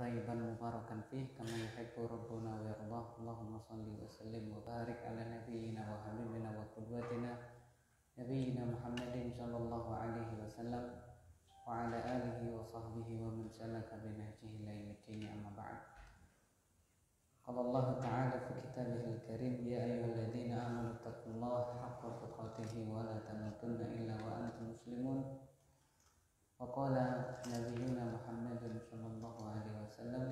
طيبا مباركا فيه كما يحب ربنا ويرضاه. اللهم صل وسلم وبارك على نبينا وحبيبنا وقدوتنا نبينا محمد صلى الله عليه وسلم وعلى آله وصحبه ومن سلك بنهجه إلى يوم الدين. أما بعد قال الله تعالى في كتابه الكريم يا أيها الذين آمنوا اتقوا الله حق تقاته ولا تموتن إلا وأنتم مسلمون. وقال نبينا محمد صلى الله عليه وسلم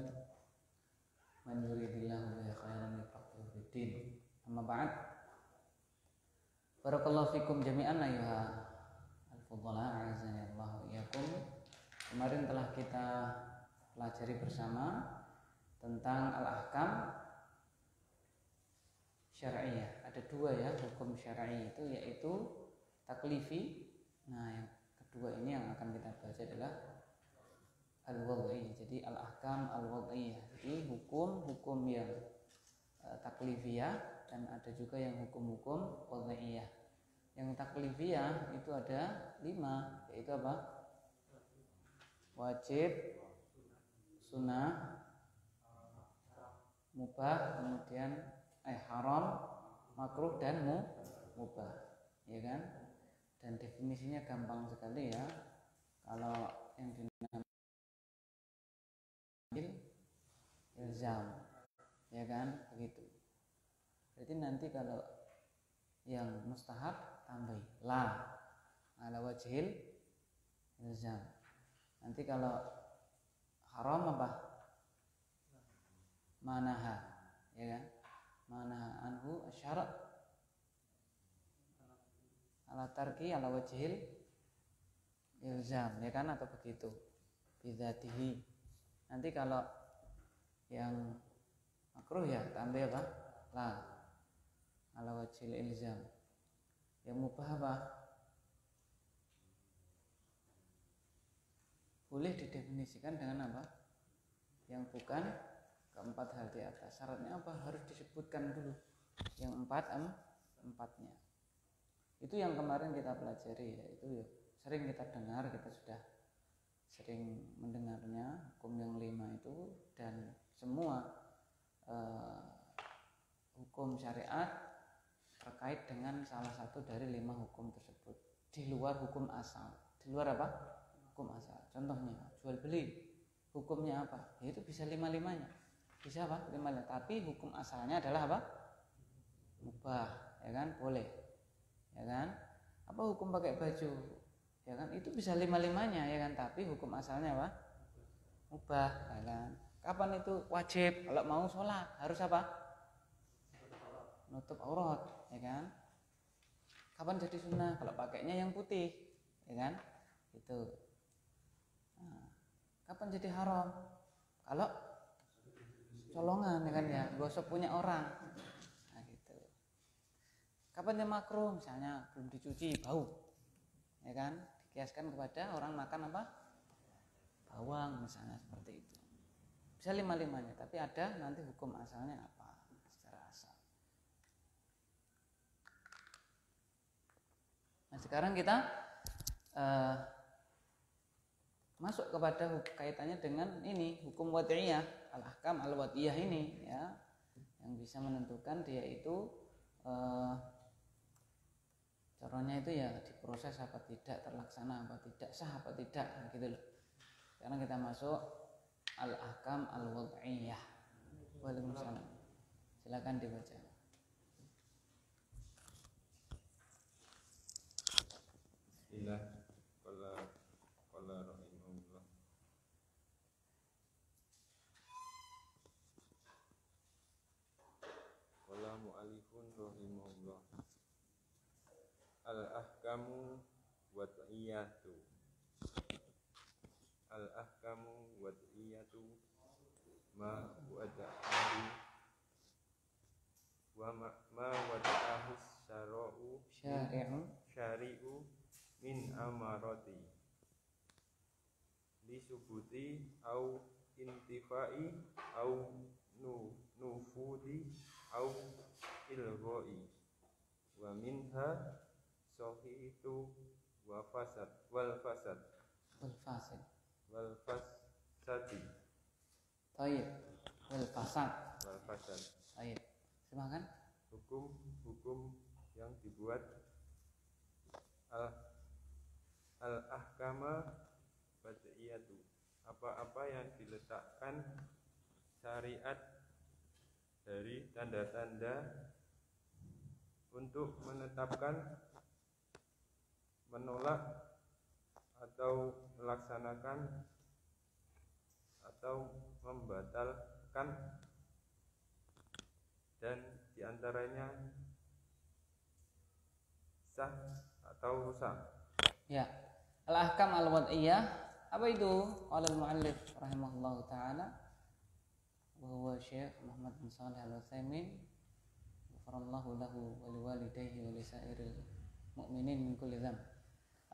من يريد الله به خيرا يفقهه في الدين أما بعد Barakallahu fikum jami'an ayuha al-fudhala a'azani Allah wa iyyakum. Kemarin telah kita pelajari bersama tentang al-ahkam syar'iyah. Ada dua ya hukum syar'i itu yaitu taklifi. Nah, yang kedua ini yang akan kita baca adalah al-wad'i. Jadi al-ahkam al-wad'iyah. Jadi hukum-hukum yang uh, taklifiyah dan ada juga yang hukum-hukum wad'iyah. Yang taklifiyah itu ada lima, yaitu apa? Wajib, sunnah, mubah, kemudian eh haram, makruh dan mu, mubah, ya kan? Dan definisinya gampang sekali ya. Kalau yang dinamakan ilzam, ya kan? Begitu. Berarti nanti kalau yang mustahab tambah la ala wajhil ilzam. Nanti kalau haram apa? Manaha, ya kan? Manaha anhu asyarat ala tarki ala wajhil ilzam, ya kan atau begitu? Bidatihi. Nanti kalau yang makruh ya tambah apa? La. Ala wajil ilzam. Yang mubah apa? Boleh didefinisikan dengan apa? Yang bukan keempat hal di atas. Syaratnya apa? Harus disebutkan dulu. Yang empat em, empatnya itu yang kemarin kita pelajari ya. Itu sering kita dengar kita sudah sering mendengarnya hukum yang lima itu dan semua uh, hukum syariat terkait dengan salah satu dari lima hukum tersebut. Di luar hukum asal. Di luar apa? Hukum asal. Contohnya jual beli. Hukumnya apa? Ya itu bisa lima limanya bisa apa? Lima tapi hukum asalnya adalah apa? Mubah ya kan? Boleh ya kan? Apa hukum pakai baju? Ya kan? Itu bisa lima limanya ya kan? Tapi hukum asalnya apa? Mubah ya kan? Kapan itu wajib? Kalau mau sholat harus apa? Nutup aurat ya kan? Kapan jadi sunnah? Kalau pakainya yang putih ya kan? Itu. Nah, kapan jadi haram? Kalau colongan ya kan ya? Gosok punya orang kapan dia makruh? Misalnya belum dicuci bau. Ya kan? Dikiaskan kepada orang makan apa? Bawang misalnya seperti itu. Bisa lima limanya tapi ada nanti hukum asalnya apa? Nah, sekarang kita uh, masuk kepada kaitannya dengan ini hukum wadiyah al-ahkam al-wadiyah ini ya. Yang bisa menentukan dia itu uh, caranya itu ya diproses apa tidak terlaksana apa tidak sah apa tidak gitu loh. Sekarang kita masuk al-ahkam al-wadiyah. Waalaikumsalam. Silakan dibaca. Bismillah Qala Qala rahimahullah Qala mu'alifun rahimahullah Al-ahkamu wad'iyatu. Al-ahkamu wad'iyatu Ma wada'ahu Wa ma, ma wada'ahu syara'u Syari'u Syari'u min amarati. Li subuti au intifai au nu nufudi au ilghoi wa minha sahihu wa fasad wal fasad wal fasid wal fasadi Taib. Wal fasad. wal fasad. Taib. Silakan. Hukum-hukum yang dibuat al al ahkama badiyatu apa-apa yang diletakkan syariat dari tanda-tanda untuk menetapkan menolak atau melaksanakan atau membatalkan dan di antaranya sah atau rusak. Ya. Al-ahkam al-wad'iyah apa itu? Qala al-muallif rahimahullahu taala wa huwa Syekh Muhammad bin Shalih Al-Utsaimin ghafarallahu lahu wa liwalidayhi wa lisairil mu'minin min kulli dzamb.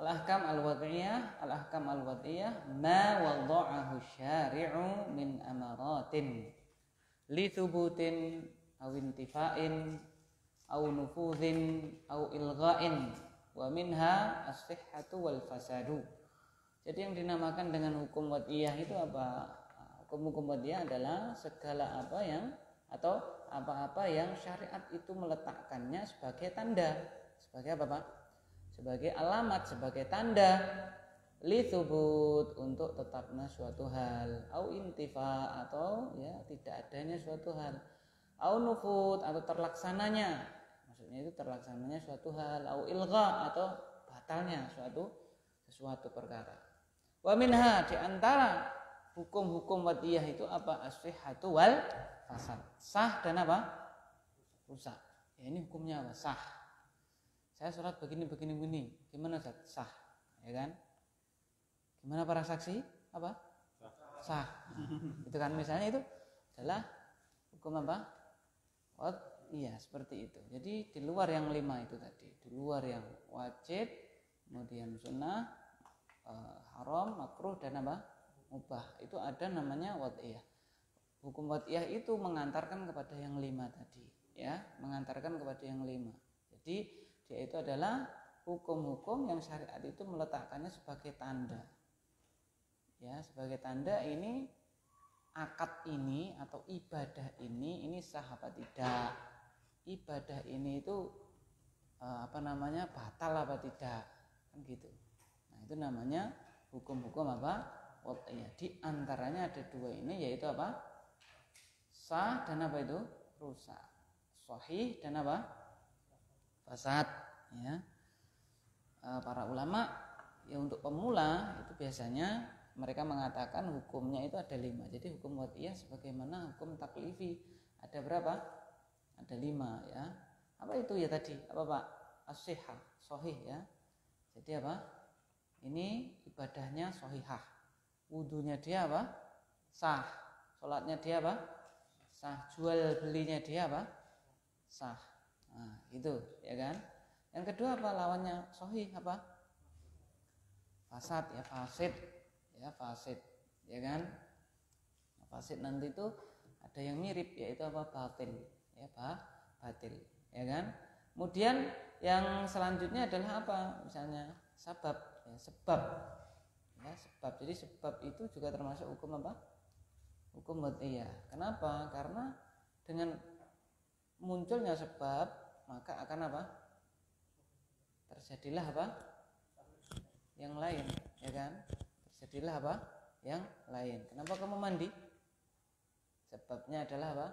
Al-ahkam al-wad'iyah, al-ahkam al-wad'iyah ma wada'ahu syari'u min amaratin li thubutin aw intifa'in aw nufudhin aw ilgha'in wa minha as-sihhatu wal fasadu. Jadi yang dinamakan dengan hukum wad'iyah itu apa? Hukum-hukum wad'iyah adalah segala apa yang atau apa-apa yang syariat itu meletakkannya sebagai tanda. Sebagai apa, Pak? Sebagai alamat, sebagai tanda li thubut untuk tetapnya suatu hal. Au intifa atau ya tidak adanya suatu hal. Au nufud atau terlaksananya. Maksudnya itu terlaksananya suatu hal. Au ilga atau batalnya suatu sesuatu perkara. Wa minha di antara hukum-hukum wadiyah itu apa? As-sihhatu wal fasad. Sah dan apa? Rusak. Ya ini hukumnya apa? Sah saya sholat begini begini begini. Gimana Ustaz? sah ya kan? Gimana para saksi? Apa? Sah. Itu kan misalnya itu adalah hukum apa? Oh iya seperti itu. Jadi di luar yang lima itu tadi. Di luar yang wajib kemudian sunnah eh, haram makruh dan apa? Mubah. Itu ada namanya wadiyah. Hukum wadiyah itu mengantarkan kepada yang lima tadi ya. Mengantarkan kepada yang lima. Jadi dia itu adalah hukum-hukum yang syariat itu meletakkannya sebagai tanda. Ya sebagai tanda ini akad ini atau ibadah ini ini sah apa tidak? Ibadah ini itu eh, apa namanya batal apa tidak? Kan gitu. Nah itu namanya hukum-hukum apa? Wadiyah di antaranya ada dua ini yaitu apa? Sah dan apa itu? Rusak. Sahih dan apa fasad ya. Eh, para ulama ya untuk pemula itu biasanya mereka mengatakan hukumnya itu ada lima. Jadi hukum wadiyah sebagaimana hukum taklifi. Ada berapa? Ada lima ya. Apa itu ya tadi? Apa pak? As-sihah sohih ya. Jadi apa? Ini ibadahnya sohihah. Wudhunya dia apa? Sah. Sholatnya dia apa? Sah. Jual belinya dia apa? Sah nah itu ya kan? Yang kedua apa? Lawannya sohih apa? Fasad ya fasid. Ya fasid ya kan? Nah, fasid nanti itu ada yang mirip yaitu apa? Batil ya apa batil ya kan? Kemudian yang selanjutnya adalah apa? Misalnya sabab ya, sebab. Ya sebab. Jadi sebab itu juga termasuk hukum apa? Hukum iya kenapa? Karena dengan munculnya sebab maka akan apa? Terjadilah apa? Yang lain ya kan? Terjadilah apa? Yang lain. Kenapa kamu mandi? Sebabnya adalah apa?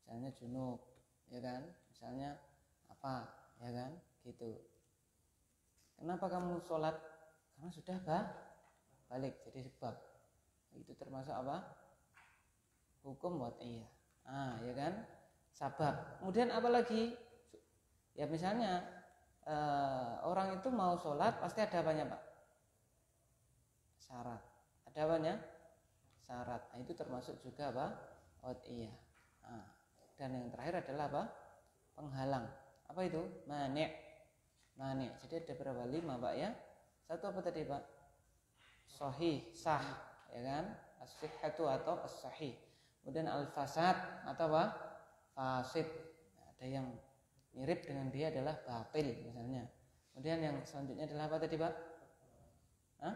Misalnya junub ya kan? Misalnya apa ya kan? Gitu. Kenapa kamu sholat? Karena sudah bah balik jadi sebab. Itu termasuk apa? Hukum buat iya. Ah ya kan sabab kemudian apa lagi? Ya misalnya eh, orang itu mau sholat pasti ada apanya pak? Syarat. Ada apanya? Syarat. Nah, itu termasuk juga apa? Oh iya. Nah, dan yang terakhir adalah apa? Penghalang. Apa itu? Manik manik jadi ada berapa? Lima pak ya? Satu apa tadi pak? Sahih sah. Ya kan? As-sihhatu atau as-sahih. Kemudian al-fasad atau apa fasid Nah, ada yang mirip dengan dia adalah batil misalnya kemudian yang selanjutnya adalah apa tadi pak Hah?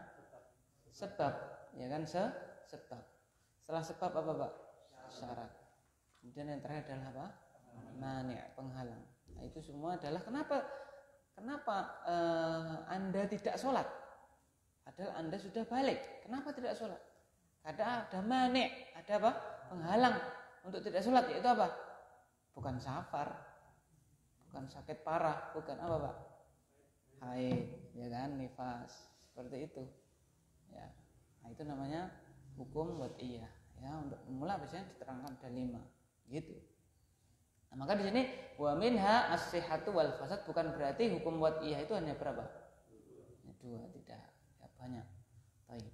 sebab ya kan se sebab Setelah sebab apa pak? Syarat. Kemudian yang terakhir adalah apa? Mani penghalang. Nah itu semua adalah kenapa kenapa uh, anda tidak sholat? Padahal anda sudah balik. Kenapa tidak sholat? Karena ada mani, ada apa? Penghalang untuk tidak sholat yaitu apa? Bukan safar, bukan sakit parah, bukan apa pak? Haid, ya kan? Nifas, seperti itu. Ya, nah itu namanya hukum buat iya. Ya untuk memula biasanya diterangkan ada lima. Gitu. Nah, maka di sini wa minha as-sihhatu wal fasad bukan berarti hukum buat iya itu hanya berapa? Dua tidak. Ya banyak. Baik.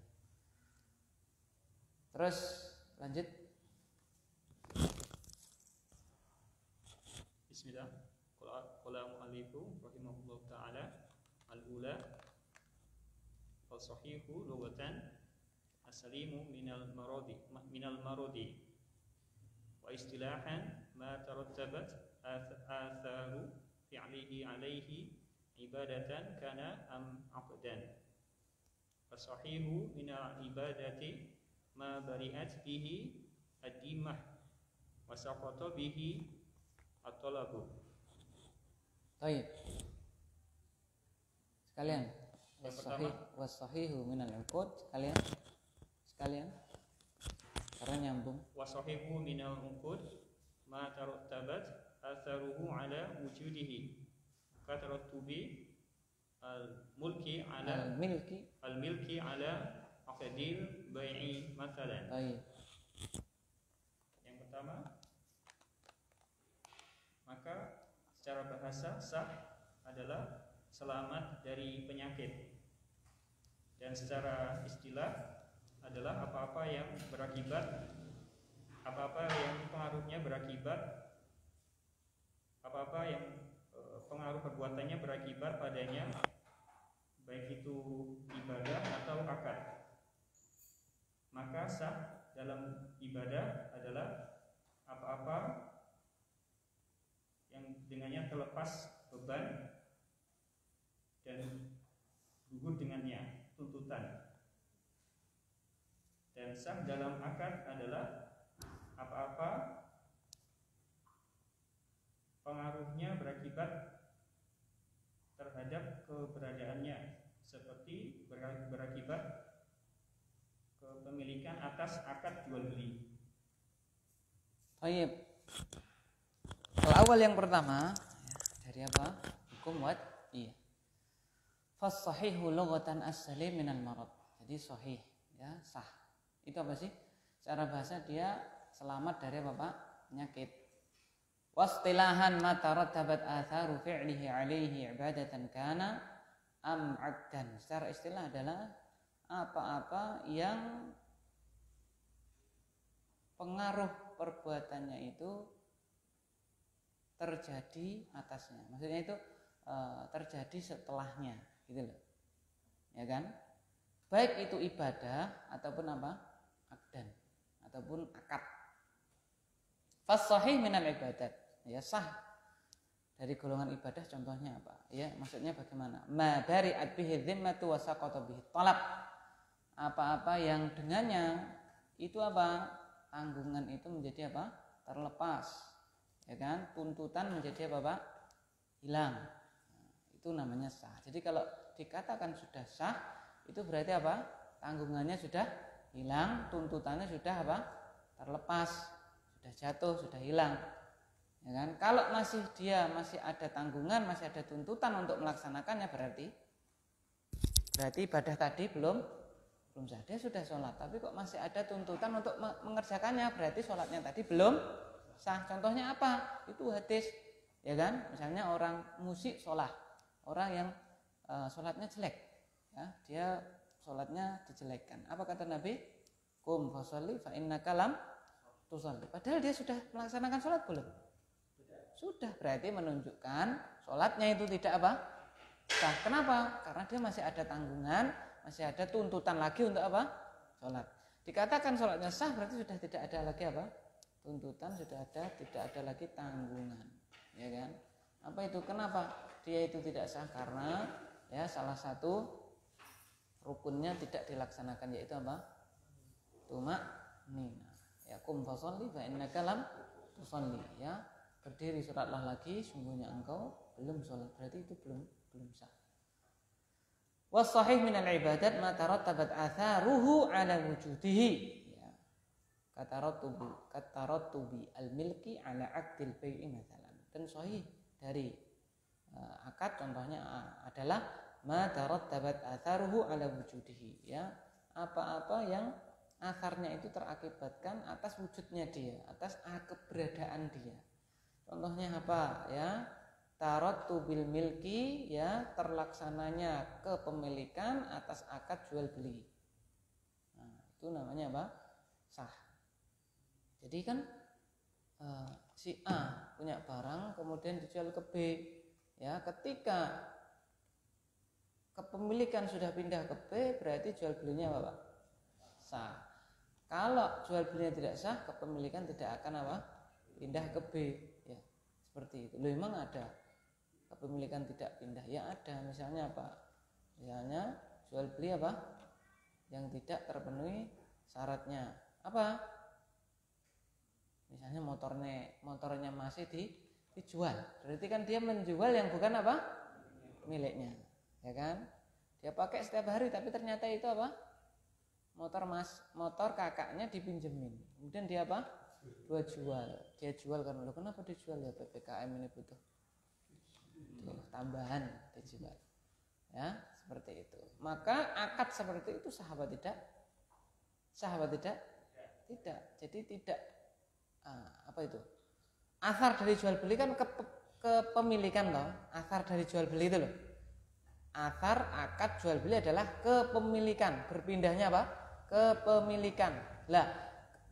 terus lanjut mu'allifu rahimahullah taala al-ula fal sahihu lughatan السليم من المرض من المرض. واصطلاحا ما ترتبت آثار فعله عليه عبادة كان أم عقدا. فالصحيح من العبادة ما برئت به الذمة وسقط به الطلب. Baik. Sekalian. Wasahihu minal ukut. Sekalian. Sekalian. Karena nyambung. Wasahihu minal ukut. ma tarattabat atharuhu ala wujudihi. Katarattubi al-mulki ala al-milki al-milki ala Akadil Bay'i masalan. Baik. Yang pertama secara bahasa sah adalah selamat dari penyakit. Dan secara istilah adalah apa-apa yang berakibat apa-apa yang pengaruhnya berakibat apa-apa yang e, pengaruh perbuatannya berakibat padanya baik itu ibadah atau akad. Maka sah dalam ibadah adalah apa-apa dengannya terlepas beban dan gugur dengannya tuntutan dan sah dalam akad adalah apa-apa pengaruhnya berakibat terhadap keberadaannya seperti berakibat kepemilikan atas akad jual beli. Kalau awal yang pertama dari apa? Hukum wat iya. Fas sahihu lughatan as-salim minal marad. Jadi sahih ya, sah. Itu apa sih? Secara bahasa dia selamat dari apa Pak? Penyakit. Wastilahan ma tarattabat atharu fi'lihi alaihi ibadatan kana am addan. Secara istilah adalah apa-apa yang pengaruh perbuatannya itu terjadi atasnya. Maksudnya itu e, terjadi setelahnya, gitu loh. Ya kan? Baik itu ibadah ataupun apa? akdan ataupun akad. Fas sahih minal ibadat. Ya sah dari golongan ibadah contohnya apa? Ya, maksudnya bagaimana? Ma bari'at bihi dhimmatu wa saqata bihi talab. Apa-apa yang dengannya itu apa? Tanggungan itu menjadi apa? Terlepas. Ya kan? Tuntutan menjadi apa, Pak? Hilang. Nah, itu namanya sah. Jadi kalau dikatakan sudah sah, itu berarti apa? Tanggungannya sudah hilang tuntutannya sudah apa terlepas sudah jatuh sudah hilang ya kan kalau masih dia masih ada tanggungan masih ada tuntutan untuk melaksanakannya berarti berarti ibadah tadi belum belum sah dia sudah sholat tapi kok masih ada tuntutan untuk mengerjakannya berarti sholatnya tadi belum sah contohnya apa itu hadis ya kan misalnya orang musik sholat orang yang uh, sholatnya jelek ya dia sholatnya dijelekkan. Apa kata Nabi? Kum fasalli fa inna kalam tusalli. Padahal dia sudah melaksanakan sholat belum? Sudah. Berarti menunjukkan sholatnya itu tidak apa? Sah. Kenapa? Karena dia masih ada tanggungan, masih ada tuntutan lagi untuk apa? Sholat. Dikatakan sholatnya sah berarti sudah tidak ada lagi apa? Tuntutan sudah ada, tidak ada lagi tanggungan. Ya kan? Apa itu? Kenapa dia itu tidak sah? Karena ya salah satu rukunnya tidak dilaksanakan yaitu apa? Tuma nina. kum fasolli fa innaka lam tusolli ya berdiri sholatlah lagi sungguhnya engkau belum sholat berarti itu belum belum sah wasahih min al ibadat ma tarattabat atharuhu ala wujudihi ya kata rotubi kata rotubi al milki ala aktil bai'i mathalan dan sahih dari uh, akad contohnya uh, adalah ma tarattabat atharuhu ala wujudihi ya apa-apa yang asarnya itu terakibatkan atas wujudnya dia, atas keberadaan dia. Contohnya apa ya? Tarot tubil milki ya terlaksananya kepemilikan atas akad jual beli. Nah, itu namanya apa? Sah. Jadi kan uh, si A punya barang kemudian dijual ke B. Ya, ketika kepemilikan sudah pindah ke B berarti jual belinya apa Pak? Sah. Kalau jual belinya tidak sah, kepemilikan tidak akan apa? Pindah ke B. Ya, seperti itu. Loh, memang ada kepemilikan tidak pindah. Ya ada. Misalnya apa? Misalnya jual beli apa? Yang tidak terpenuhi syaratnya. Apa? Misalnya motornya motornya masih di, dijual. Berarti kan dia menjual yang bukan apa? Miliknya. Ya kan? Dia pakai setiap hari tapi ternyata itu apa? motor mas motor kakaknya dipinjemin kemudian dia apa dua jual dia jual kan lo kenapa dijual ya ppkm ini butuh Tuh, tambahan dijual ya seperti itu maka akad seperti itu sahabat tidak sahabat tidak tidak jadi tidak apa itu asar dari jual beli kan ke, kepemilikan loh asar dari jual beli itu loh asar akad jual beli adalah kepemilikan berpindahnya apa kepemilikan. Lah,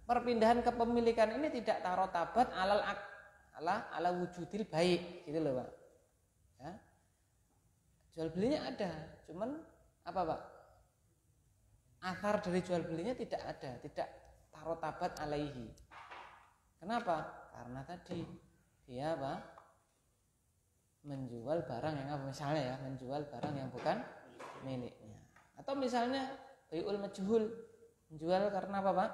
perpindahan kepemilikan ini tidak taruh tabat alal ala ala wujudil baik gitu loh, Pak. Ya. Jual belinya ada, cuman apa, Pak? Asar dari jual belinya tidak ada, tidak taruh tabat alaihi. Kenapa? Karena tadi dia apa? Menjual barang yang apa misalnya ya, menjual barang yang bukan miliknya. Atau misalnya bayul majhul Menjual karena apa Pak?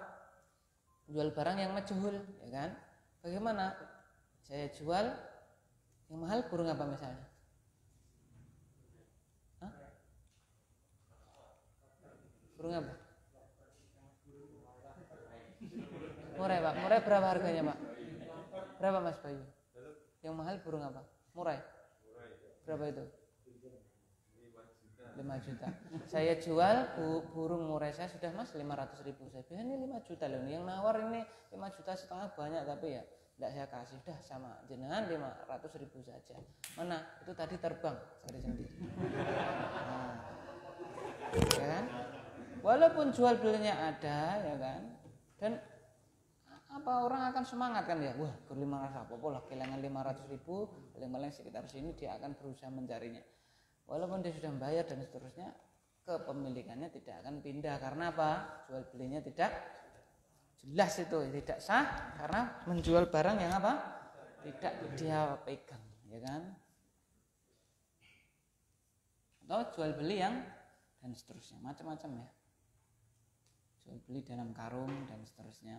Jual barang yang majhul, ya kan? Bagaimana? Saya jual yang mahal burung apa misalnya? Hah? Apa? Murah Pak, murah berapa harganya Pak? Berapa Mas Bayu? Yang mahal burung apa? Murah? Berapa itu? 5 juta. Saya jual bu, burung murai saya sudah mas 500 ribu. Saya bilang ini 5 juta loh. Yang nawar ini 5 juta setengah banyak tapi ya tidak saya kasih dah sama jenengan 500 ribu saja. Mana itu tadi terbang sendiri sendiri. Nah, ya kan? Walaupun jual belinya ada ya kan, dan apa orang akan semangat kan ya? Wah ber 500 apa pola kehilangan 500 ribu paling-paling sekitar sini dia akan berusaha mencarinya. Walaupun dia sudah membayar dan seterusnya kepemilikannya tidak akan pindah. Karena apa? Jual belinya tidak jelas itu tidak sah. Karena menjual barang yang apa? Tidak dia pegang ya kan? Atau jual beli yang dan seterusnya. Macam-macam ya. Jual beli dalam karung dan seterusnya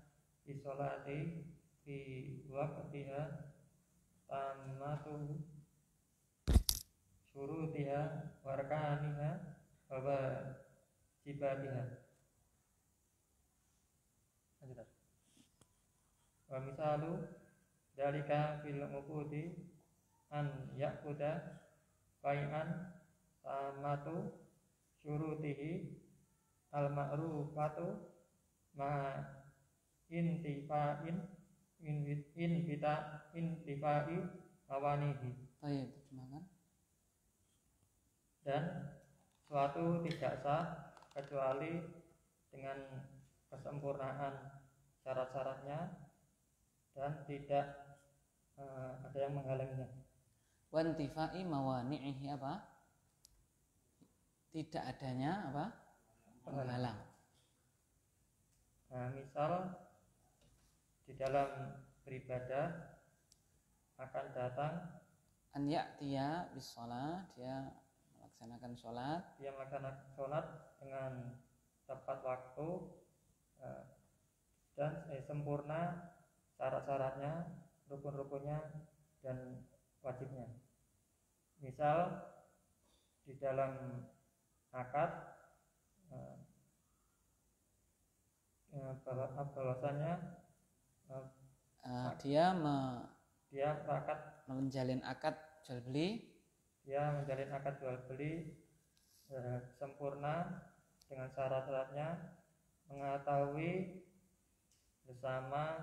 fi sholati fi waqtiha tamatu syurutiha warkaniha wa jibatiha lanjut wa misalu dalika fil uqudi an yakuda bai'an tamatu syurutihi al ma'rufatu ma intifa'in in in bita intifa'i awanihi Baik, terjemahkan. dan suatu tidak sah kecuali dengan kesempurnaan syarat syarat-syaratnya dan tidak eh, ada yang menghalanginya. wantifai mawani'ihi apa tidak adanya apa penghalang Nah, misal di dalam beribadah akan datang an ya'tiya bis dia melaksanakan sholat dia melaksanakan sholat dengan tepat waktu eh, dan eh, sempurna syarat-syaratnya, rukun-rukunnya dan wajibnya. Misal di dalam akad eh, eh, Eh, dia me- dia akad menjalin akad jual beli. Dia menjalin akad jual beli eh, sempurna dengan syarat-syaratnya mengetahui bersama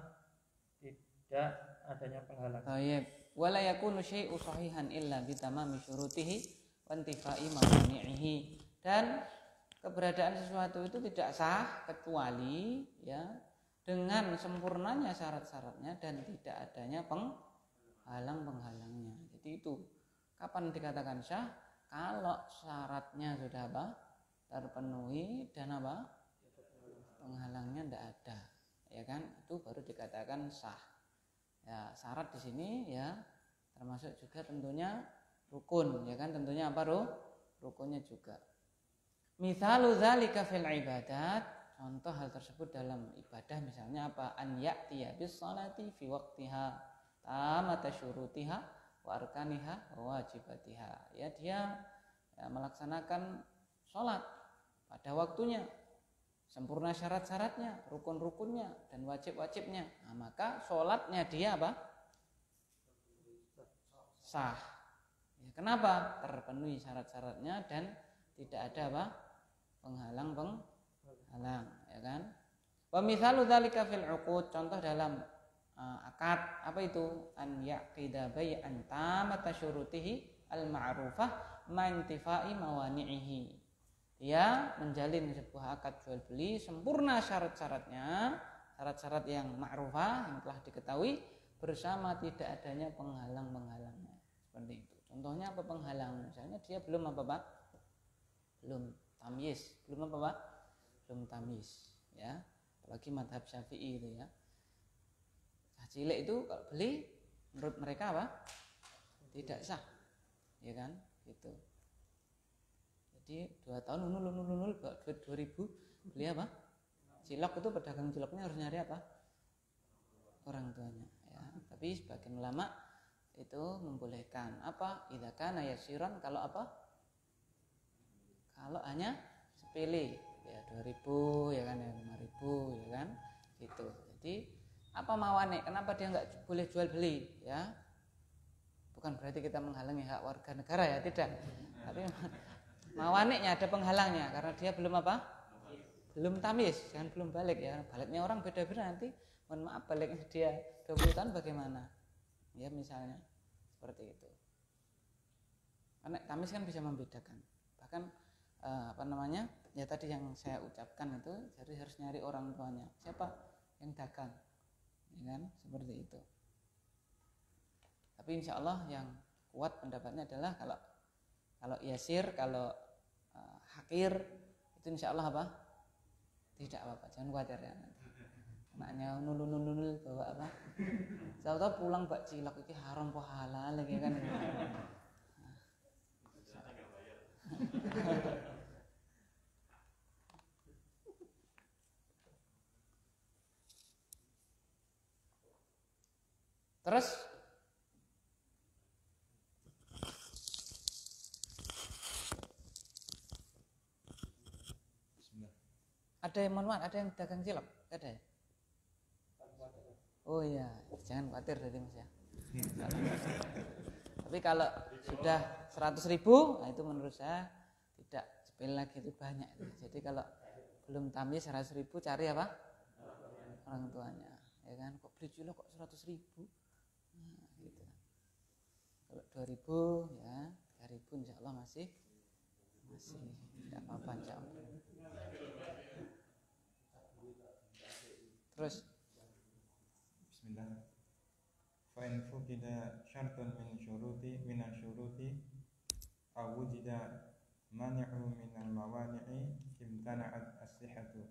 tidak adanya penghalang. Tayyib. Wala yakunu syai'u sahihan illa bi tamami syurutihi wa intifai mawani'ihi. Dan keberadaan sesuatu itu tidak sah kecuali ya dengan sempurnanya syarat-syaratnya dan tidak adanya penghalang-penghalangnya. Jadi itu kapan dikatakan sah? Kalau syaratnya sudah apa? terpenuhi dan apa? penghalangnya tidak ada. Ya kan? Itu baru dikatakan sah. Ya, syarat di sini ya termasuk juga tentunya rukun, ya kan? Tentunya apa, Ru? Rukunnya juga. Misalu dzalika fil ibadat, contoh hal tersebut dalam ibadah misalnya apa? An ya'tiya bis salati fi waqtiha tamata syurutiha wa arkaniha wa wajibatiha. Ya dia ya, melaksanakan sholat pada waktunya sempurna syarat-syaratnya, rukun-rukunnya dan wajib-wajibnya. Nah, maka sholatnya dia apa? Sah. Ya, kenapa? Terpenuhi syarat-syaratnya dan tidak ada apa? Penghalang penghalang, ya kan? Wa mithalu dzalika fil uqud, contoh dalam uh, akad apa itu? An yaqida bai'an tamata syurutihi al ma'rufah mantifai mawani'ihi. Dia menjalin sebuah akad jual beli sempurna syarat-syaratnya syarat-syarat yang ma'rufah yang telah diketahui bersama tidak adanya penghalang-penghalangnya seperti itu. Contohnya apa penghalang? Misalnya dia belum apa pak? Belum tamyiz. Belum apa pak belum tamyiz ya. Apalagi madhab syafi'i itu ya. Cah cilik itu kalau beli menurut mereka apa? Tidak sah ya kan? Gitu. Jadi dua tahun nunul nunul nunul duit dua ribu beli apa? Cilok itu pedagang ciloknya harus nyari apa? Orang tuanya ya. Tapi sebagian ulama itu membolehkan. Apa? Idza kana yasiran kalau apa? Kalau hanya sepele ya dua ribu ya kan ya lima ribu ya kan gitu. Jadi apa mawane kenapa dia nggak boleh jual beli ya? Bukan berarti kita menghalangi hak warga negara ya tidak. Tapi mawaniknya ada penghalangnya karena dia belum apa? Belum tamis jangan belum balik ya. Baliknya orang beda-beda nanti. Mohon maaf baliknya dia 20 tahun bagaimana? Ya misalnya seperti itu. Karena tamis kan bisa membedakan. Bahkan eh, apa namanya ya tadi yang saya ucapkan itu jadi harus nyari orang tuanya. Siapa? Yang dagang. Ya kan? Seperti itu. Tapi insya Allah yang kuat pendapatnya adalah kalau kalau yasir kalau uh, hakir itu insya Allah apa? Tidak apa-apa. Jangan khawatir ya. Nanti anaknya nulul nulul bawa apa? Tahu-tahu pulang bak cilok itu haram po halal lagi kan Terus ada yang maaf, ada yang dagang cilok, ada ya? Oh iya, jangan khawatir tadi mas ya. Tapi kalau sudah 100 ribu, nah itu menurut saya tidak sepele lagi itu banyak. Jadi kalau belum tamis 100 ribu, cari apa? Orang tuanya, ya kan? Kok beli cilok kok 100 ribu? Kalau 2000 ya, 3000 insya Allah masih masih tidak apa-apa insya Allah. Terus Bismillah. Fa in fuqida syartun min syuruti min syuruti aw wujida mani'u min al mawani'i imtana'at as-sihhatu.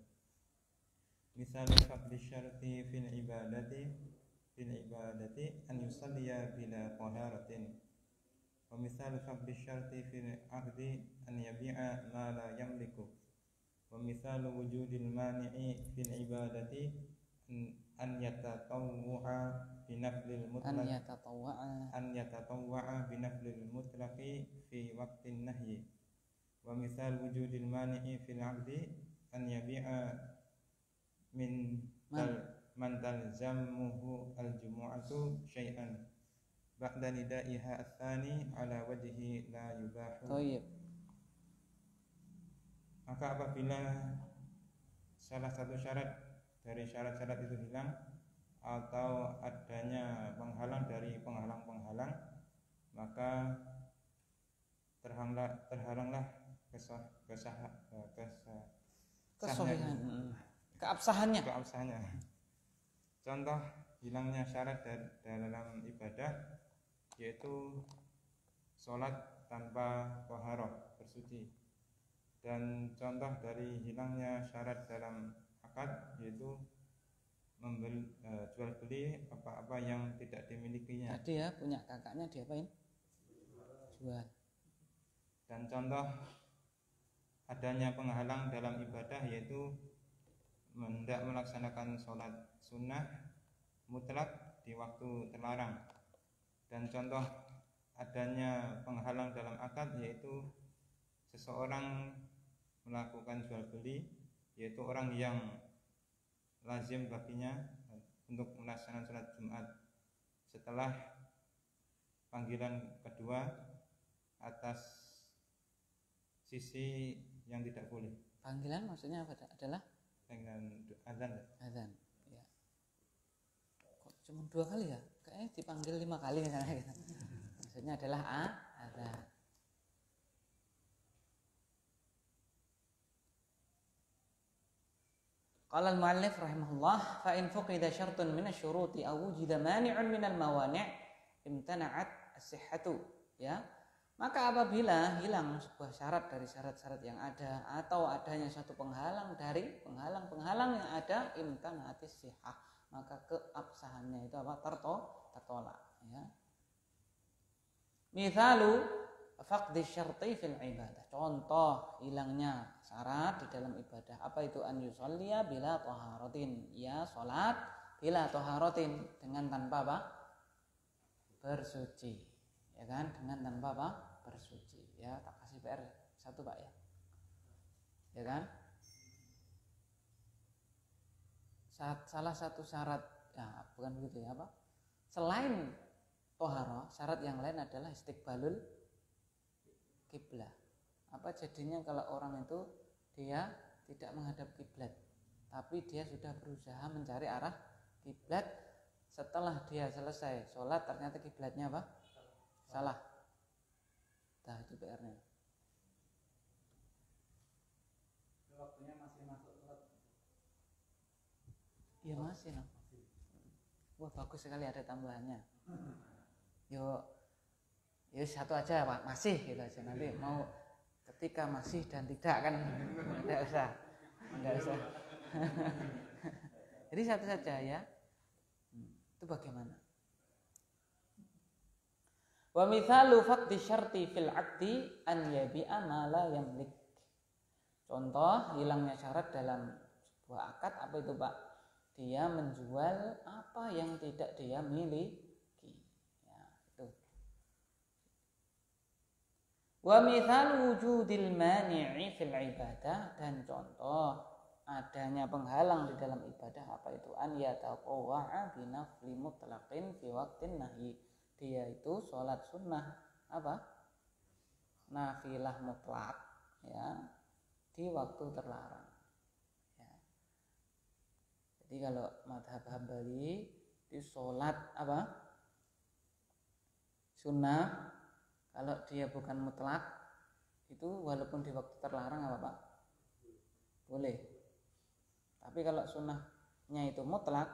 Misal faqdi syarti fil ibadati fil ibadati an yusalliya bila taharatin. Wa misal faqdi syarti fil aqdi an yabi'a ma la yamliku. Wa misal wujudil mani'i fil ibadati an yatatawwa'a binaflil an mutlaq yatatawwa'a an yatatawwa'a binaflil mutlaqi fi waqtin nahyi wa misal wujudil mani'i fil 'aqdi an yabi'a min tal man talzamuhu al jumu'atu syai'an. Ba'da nida'iha ats-tsani ala wajhi la yubahu. Maka apabila salah satu syarat dari syarat-syarat itu hilang atau adanya penghalang dari penghalang-penghalang maka terhalanglah terhalanglah kesah kesah kesah mm. Keabsahannya. keabsahannya contoh hilangnya syarat da- dalam ibadah yaitu sholat tanpa toharoh bersuci dan contoh dari hilangnya syarat dalam akad yaitu membeli eh, jual beli apa-apa yang tidak dimilikinya Tadi ya punya kakaknya diapain? Jual. dan contoh adanya penghalang dalam ibadah yaitu hendak melaksanakan sholat sunnah mutlak di waktu terlarang. Dan contoh adanya penghalang dalam akad yaitu seseorang melakukan jual beli yaitu orang yang lazim baginya untuk melaksanakan sholat Jumat. Setelah panggilan kedua atas sisi yang tidak boleh. Panggilan maksudnya apa? Adalah dengan azan azan. Ya. Kok cuma dua kali ya? Kayaknya dipanggil lima kali misalnya gitu. Maksudnya adalah a azan. Qala al-muallif rahimahullah fa in fuqida syartun min asy-syuruti aw wujida mani'un min al-mawani' imtana'at as-sihhatu ya maka apabila hilang sebuah syarat dari syarat-syarat yang ada atau adanya satu penghalang dari penghalang-penghalang yang ada imtanatis sihah maka keabsahannya itu apa? Terto tertolak ya. Misalu faqdi syarti fil ibadah. Contoh hilangnya syarat di dalam ibadah apa itu? An yusalliya bila taharatin. Ya salat bila taharatin. Dengan tanpa apa? Bersuci ya kan? Dengan tanpa apa bersuci ya tak kasih PR satu pak ya. Ya kan? Sa- salah satu syarat ya bukan begitu ya apa? Selain toharo syarat yang lain adalah istiqbalul kiblat apa jadinya kalau orang itu dia tidak menghadap kiblat tapi dia sudah berusaha mencari arah kiblat. Setelah dia selesai sholat ternyata kiblatnya apa? Salah nah itu PR-nya iya masih no. wah bagus sekali ada tambahannya. Yo ya satu aja pak. Masih gitu aja. Nanti mau ketika masih dan tidak kan. Tidak usah. Tidak usah. Jadi satu saja ya. Hmm, itu bagaimana wa mithalu faqdi syarti fil aqdi an yabi'a ma la yamlik. Contoh hilangnya syarat dalam sebuah akad apa itu pak? Dia menjual apa yang tidak dia miliki. Ya itu. Wa mithal wujudil mani'i fil ibadah. Dan contoh adanya penghalang di dalam ibadah apa itu? An yataqawwa'a bi nafli mutlaqin fi waqtin nahyi. Dia itu sholat sunnah apa? Nafilah mutlak ya di waktu terlarang. Ya. Jadi kalau madhab Hambali di sholat apa? Sunnah kalau dia bukan mutlak itu walaupun di waktu terlarang apa pak boleh tapi kalau sunnahnya itu mutlak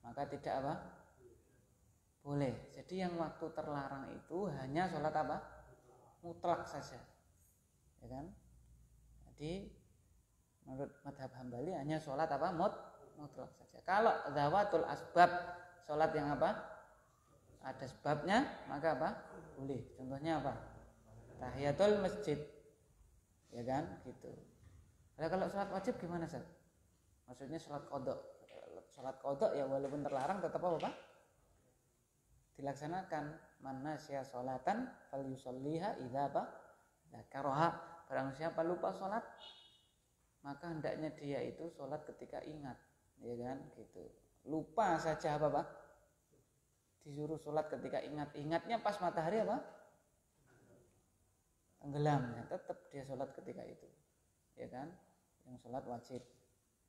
maka tidak apa boleh. Jadi yang waktu terlarang itu hanya sholat apa? Mutlak saja. Ya kan? Jadi menurut madhab hambali hanya sholat apa? Mut mutlak saja. Kalau zawatul asbab sholat yang apa? Ada sebabnya maka apa? Boleh. Contohnya apa? Tahiyatul masjid. Ya kan? Gitu. Nah, kalau sholat wajib gimana sih maksudnya sholat kodok. Sholat kodok ya walaupun terlarang tetap apa pak dilaksanakan. Mana sya sholatan fal yusolliha idza apa dzakaraha. Barang siapa lupa sholat maka hendaknya dia itu sholat ketika ingat ya kan? Gitu. Lupa saja apa pak? Disuruh sholat ketika ingat. Ingatnya pas matahari apa? Tenggelam. Ya tetap dia sholat ketika itu. Ya kan? Yang sholat wajib.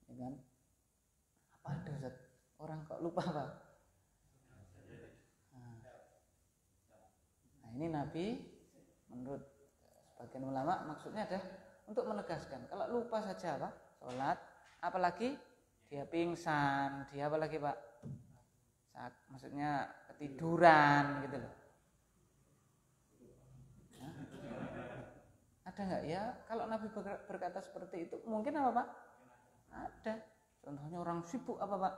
Ya kan? Apa ada orang kok lupa pak nah. nah ini Nabi menurut sebagian ulama maksudnya adalah untuk menegaskan. Kalau lupa saja pak sholat apalagi dia pingsan dia apalagi pak? Saat maksudnya ketiduran gitu loh. Ada nggak? Ya kalau Nabi berkata seperti itu mungkin apa pak? Ada. Contohnya orang sibuk apa pak?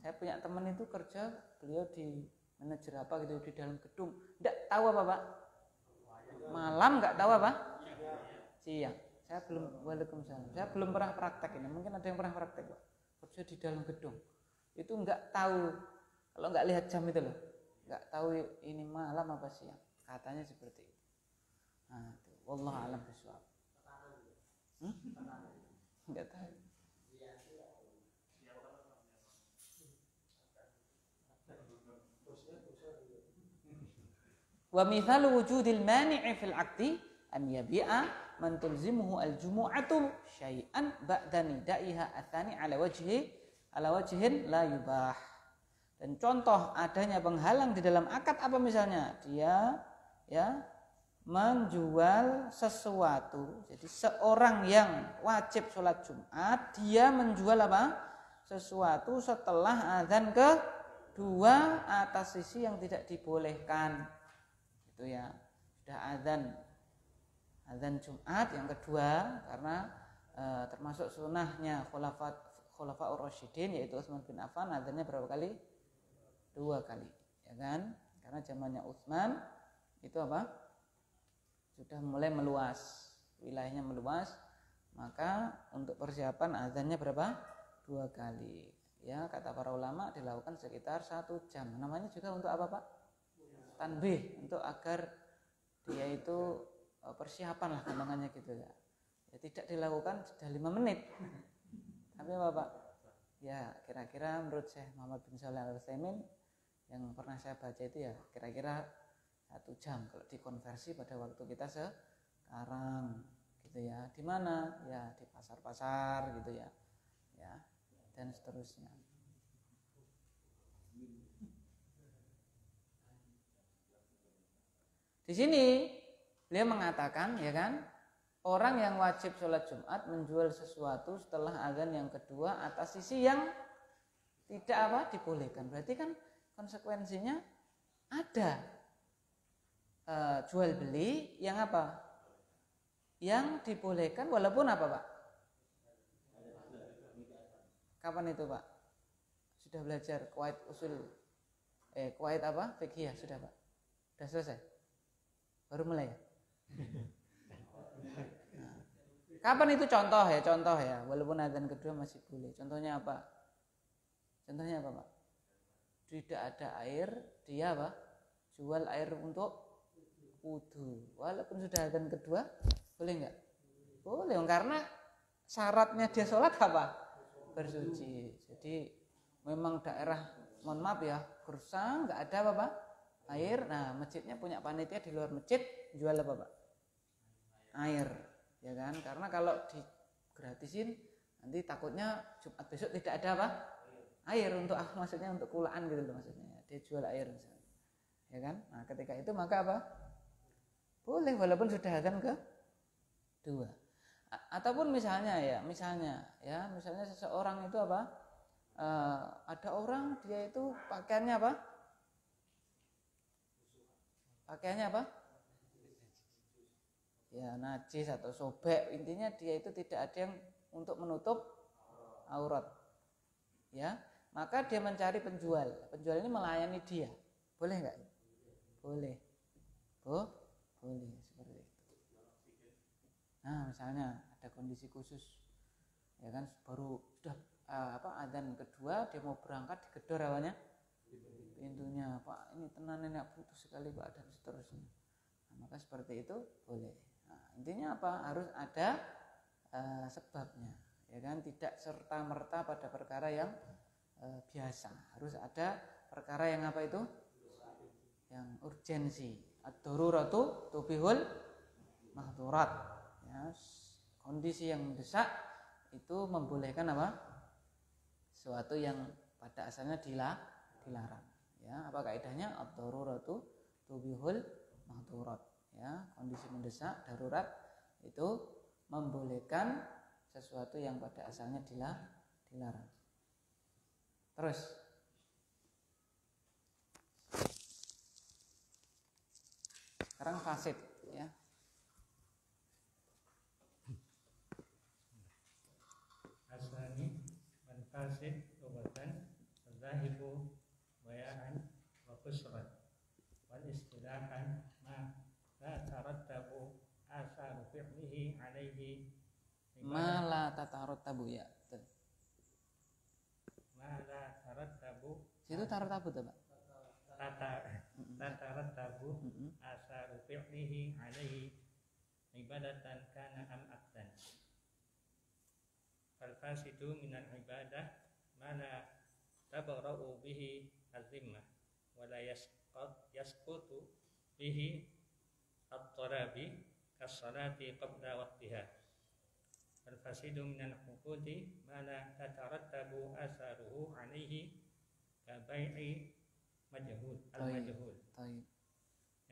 Saya punya teman itu kerja beliau di manajer apa gitu di dalam gedung. Tidak tahu apa pak? Malam nggak tahu apa? Siang. Saya belum waalaikumsalam. Saya belum pernah praktek ini. Mungkin ada yang pernah praktek pak. Kerja di dalam gedung. Itu nggak tahu. Kalau nggak lihat jam itu loh. Nggak tahu ini malam apa siang. Katanya seperti itu. Nah itu. Wallah alam bisawab hmm? nggak tahu Wa mithalu wujudil mani'i fil aqdi an yabi'a man tulzimuhu al jumu'atu syai'an ba'da nida'iha athani ala wajhi ala wajhin la yubah. Dan contoh adanya penghalang di dalam akad apa misalnya? Dia ya menjual sesuatu. Jadi seorang yang wajib sholat Jumat, dia menjual apa? Sesuatu setelah azan kedua atas sisi yang tidak dibolehkan itu ya sudah azan azan Jumat yang kedua karena e, termasuk sunnahnya khulafat khulafaur rasyidin yaitu Utsman bin Affan azannya berapa kali? Dua kali ya kan? Karena zamannya Utsman itu apa? Sudah mulai meluas wilayahnya meluas maka untuk persiapan azannya berapa? Dua kali. Ya kata para ulama dilakukan sekitar satu jam. Namanya juga untuk apa pak tanbih untuk agar dia itu e, persiapan lah gampangannya gitu ya. ya tidak dilakukan sudah lima menit. Tapi apa pak? Ya kira-kira menurut saya Muhammad bin Saleh al Utsaimin yang pernah saya baca itu ya kira-kira satu jam kalau dikonversi pada waktu kita sekarang gitu ya. Di mana? Ya di pasar-pasar gitu ya. Ya dan seterusnya Di sini beliau mengatakan ya kan orang yang wajib sholat Jumat menjual sesuatu setelah azan yang kedua atas sisi yang tidak apa dibolehkan. Berarti kan konsekuensinya ada e, jual beli yang apa? Yang dibolehkan walaupun apa pak? Kapan itu pak? Sudah belajar kuait usul eh kuait apa? Fikih ya sudah pak? Sudah selesai? Baru mulai? Nah, kapan itu contoh ya? Contoh ya, walaupun adzan kedua masih boleh. Contohnya apa? Contohnya apa, Pak? Tidak ada air, dia apa? Jual air untuk wudhu. Walaupun sudah adzan kedua, boleh nggak? Boleh, karena syaratnya dia sholat apa? Bersuci. Jadi memang daerah, mohon maaf ya, gersang, nggak ada apa, Pak? Air nah masjidnya punya panitia di luar masjid jual apa pak? Air ya kan? Karena kalau di gratisin nanti takutnya Jumat besok tidak ada apa? Air untuk ah, maksudnya untuk kulaan gitu loh maksudnya. Dia jual air misalnya ya kan? Nah ketika itu maka apa? Boleh walaupun sudah akan ke dua. Ataupun misalnya ya misalnya ya misalnya seseorang itu apa? Eh, ada orang dia itu pakaiannya apa? Pakaiannya apa? Ya najis atau sobek intinya dia itu tidak ada yang untuk menutup aurat. Ya, maka dia mencari penjual. Penjual ini melayani dia. Boleh nggak? Boleh. Oh, boleh seperti itu. Nah, misalnya ada kondisi khusus, ya kan baru sudah uh, apa adzan kedua dia mau berangkat digedor awalnya pintunya pak ini tenan enak putus sekali pak dan seterusnya. Nah, maka seperti itu boleh. Nah, intinya apa? Harus ada uh, sebabnya ya kan? Tidak serta merta pada perkara yang uh, biasa. Harus ada perkara yang apa itu? Yang urgensi. Ad-daruratu tubihul mahdurat. Ya kondisi yang mendesak itu membolehkan apa? Sesuatu yang pada asalnya dilarang ya apa kaidahnya? Ad-daruratu tubihul mahdurat ya kondisi mendesak darurat itu membolehkan sesuatu yang pada asalnya dilarang. Terus. Sekarang fasid ya. Asani man fasid lugatan zahibu khusran wal istilahan ma la tarattabu asaru fi'lihi alaihi ma la tatarattabu ya. Ma la tarattabu situ tarattabu tuh Pak? Tata la tarattabu Mm-mm. asaru fi'lihi alaihi ibadatan kana am akdan minal ibadah mana tabara'u bihi wa la yasqat yasqutu bihi at-tarabi kas-salati qabla waqtiha. Fal fasidu minal huquqi mana tatarattabu asaruhu alaihi ka bai'i majhul al-majhul.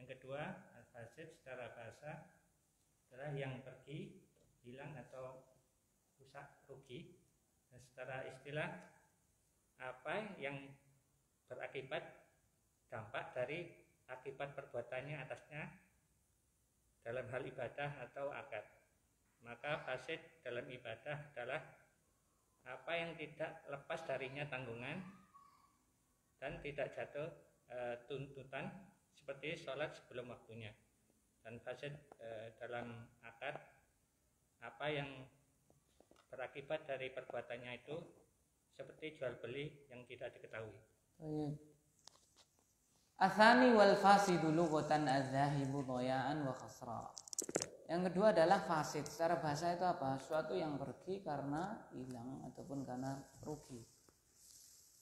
Yang kedua, al-fasid secara bahasa adalah yang pergi, hilang atau rusak, rugi. Dan secara istilah, apa yang berakibat dampak dari akibat perbuatannya atasnya dalam hal ibadah atau akad. Maka fasid dalam ibadah adalah apa yang tidak lepas darinya tanggungan dan tidak jatuh eh, tuntutan seperti sholat sebelum waktunya dan fasid eh, dalam akad apa yang berakibat dari perbuatannya itu seperti jual beli yang tidak diketahui. Taib. Athani wal fasidu lughatan adzahibu dhayaan wa khasra. Yang kedua adalah fasid. Secara bahasa itu apa? Suatu yang pergi karena hilang ataupun karena rugi.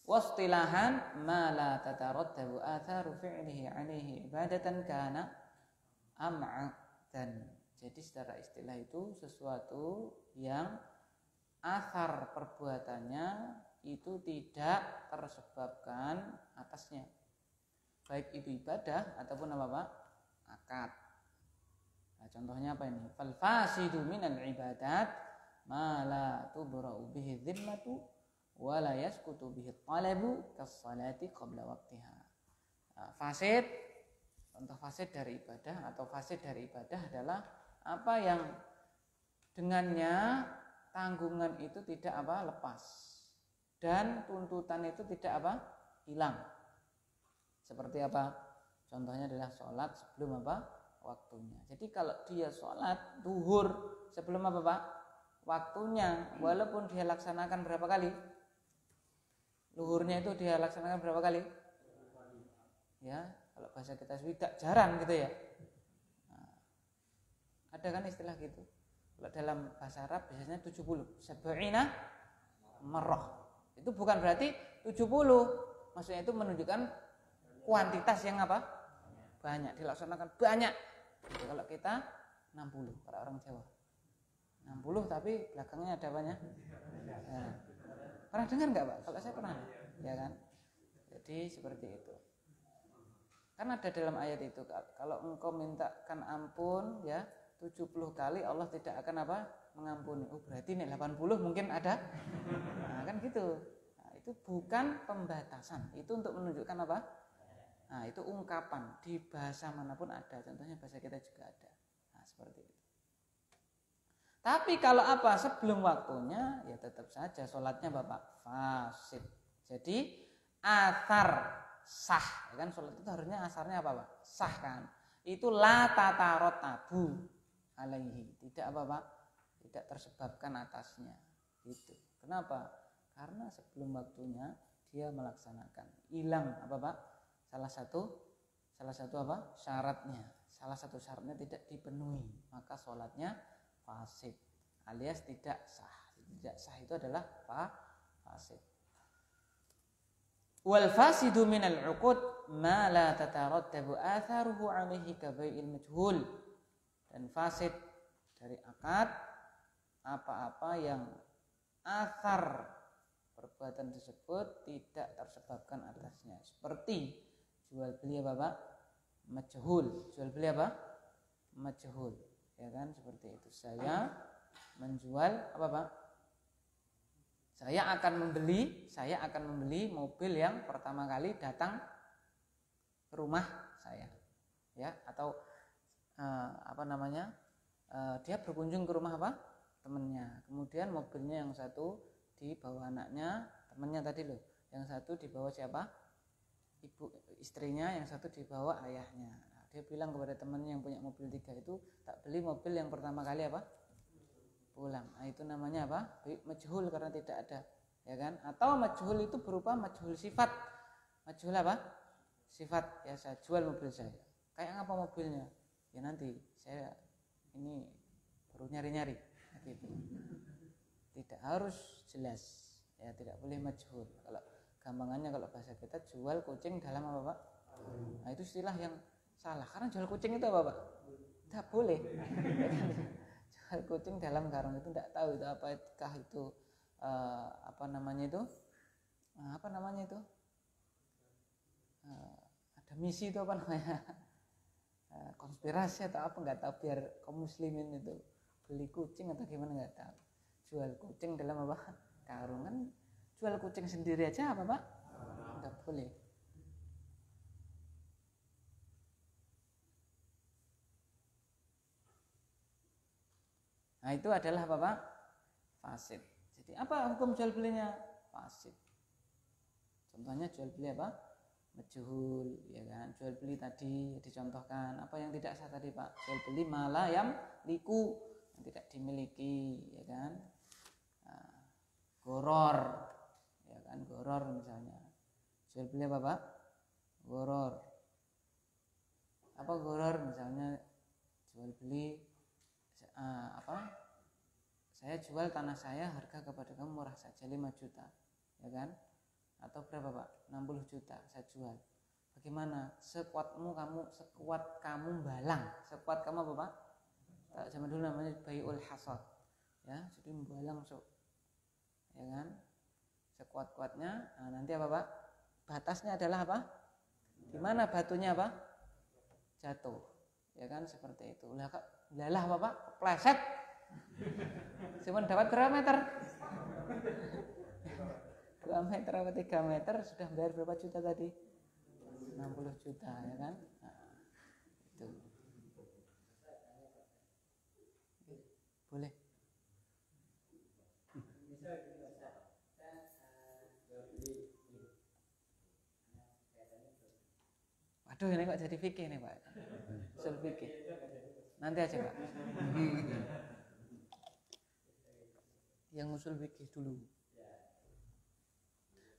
Wastilahan ma la tatarattabu atharu fi'lihi alaihi ibadatan kana am'adan. Jadi secara istilah itu sesuatu yang athar perbuatannya itu tidak tersebabkan atasnya baik itu ibadah ataupun apa pak? Akad nah, contohnya apa ini? Fal fasidu minal ibadat ma la tubra'u bihi dhimmatu wa la yaskutu bihi talabu kas salati qabla nah, fasid contoh fasid dari ibadah atau fasid dari ibadah adalah apa yang dengannya tanggungan itu tidak apa lepas. Dan tuntutan itu tidak apa hilang seperti apa? Contohnya adalah sholat sebelum apa? Waktunya. Jadi kalau dia sholat duhur sebelum apa pak? Waktunya. Walaupun dia laksanakan berapa kali? Luhurnya itu dia laksanakan berapa kali? Ya kalau bahasa kita tidak jarang gitu ya. Nah, ada kan istilah gitu? Kalau dalam bahasa Arab biasanya 70 sab'ina marrah itu bukan berarti 70 maksudnya itu menunjukkan kuantitas yang apa banyak dilaksanakan banyak Jadi kalau kita 60 para orang Jawa 60 tapi belakangnya ada banyak ya. pernah dengar nggak pak kalau saya pernah ya kan jadi seperti itu kan ada dalam ayat itu kalau engkau mintakan ampun ya 70 kali Allah tidak akan apa mengampuni. Oh berarti nih 80 mungkin ada. Nah, kan gitu. Nah, itu bukan pembatasan. Itu untuk menunjukkan apa? Nah, itu ungkapan di bahasa mana pun ada. Contohnya bahasa kita juga ada. Nah, seperti itu. Tapi kalau apa? Sebelum waktunya ya tetap saja sholatnya Bapak fasid. Jadi asar sah, ya kan sholat itu harusnya asarnya apa Pak? Sah kan? Itu la tatarot tabu alaihi. Tidak apa Pak? Tidak tersebabkan atasnya. Itu. Kenapa? Karena sebelum waktunya dia melaksanakan. Hilang apa Pak? Salah satu salah satu apa? syaratnya. Salah satu syaratnya tidak dipenuhi, maka sholatnya fasid alias tidak sah. Tidak sah itu adalah apa? fasid. Wal fasidu minal uqud ma la tatarattabu atharuhu alaihi kabai'il majhul. Dan fasid dari akad apa-apa yang asar perbuatan tersebut tidak tersebabkan atasnya. Seperti jual beli apa Pak? Majhul. Jual beli apa? Majhul. Ya kan seperti itu. Saya menjual apa Pak? Saya akan membeli, saya akan membeli mobil yang pertama kali datang ke rumah saya. Ya, atau uh, apa namanya? Uh, dia berkunjung ke rumah apa? temennya. Kemudian mobilnya yang satu dibawa anaknya, temennya tadi loh. Yang satu dibawa siapa? Ibu istrinya, yang satu dibawa ayahnya. Nah, dia bilang kepada temannya yang punya mobil tiga itu, tak beli mobil yang pertama kali apa? pulang. Nah, itu namanya apa? Majhul karena tidak ada, ya kan? Atau majhul itu berupa majhul sifat. Majhul apa? Sifat. Ya saya jual mobil saya. Kayak apa mobilnya? Ya nanti saya ini baru nyari-nyari gitu. Tidak harus jelas. Ya tidak boleh majhul. Kalau gampangannya kalau bahasa kita jual kucing dalam apa, Pak? Nah, itu istilah yang salah. Karena jual kucing itu apa, Pak? Tidak boleh. kucing dalam karung itu tidak tahu itu apakah itu uh, apa namanya itu uh, apa namanya itu uh, ada misi itu apa namanya uh, konspirasi atau apa nggak tahu biar kaum muslimin itu beli kucing atau gimana nggak tahu jual kucing dalam apa karung kan jual kucing sendiri aja apa pak nggak boleh Nah itu adalah apa Pak? Fasid. Jadi apa hukum jual belinya? Fasid. Contohnya jual beli apa? Mejuhul, ya kan? Jual beli tadi dicontohkan apa yang tidak sah tadi Pak? Jual beli malah yang liku yang tidak dimiliki, ya kan? Nah, goror, kan? Goror misalnya. Jual beli apa Pak? Goror. Apa goror misalnya? Jual beli uh, apa saya jual tanah saya harga kepada kamu murah saja 5 juta ya kan atau berapa pak 60 juta saya jual bagaimana sekuatmu kamu sekuat kamu balang sekuat kamu apa pak zaman dulu namanya bayul hasad ya jadi membalang so ya kan sekuat kuatnya nah, nanti apa pak? Batasnya adalah apa? Di mana batunya apa? Jatuh. Ya kan? Seperti itu. Lah Lalah Bapak, pleset. Cuma dapat berapa meter? 2 meter atau 3 meter? Sudah bayar berapa juta tadi? 60 juta ya kan? Nah, itu. Boleh. Waduh ini kok jadi fikih nih Pak. Usul fikih. Nanti aja Pak. Yang usul fikih dulu.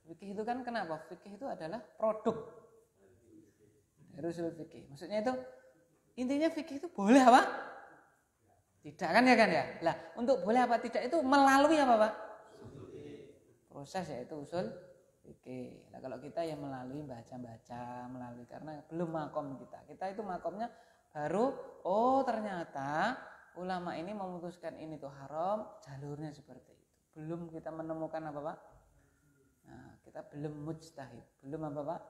Fikih itu kan kenapa? Fikih itu adalah produk dari usul fikih. Maksudnya itu intinya fikih itu boleh apa? Tidak kan ya kan ya? Lah, untuk boleh apa tidak itu melalui apa, Pak? Proses yaitu usul fikih. Nah, kalau kita ya melalui baca-baca, melalui karena belum makom kita. Kita itu makomnya baru oh ternyata ulama ini memutuskan ini tuh haram jalurnya seperti itu. Belum kita menemukan apa pak? Nah kita belum mujtahid. Belum apa pak?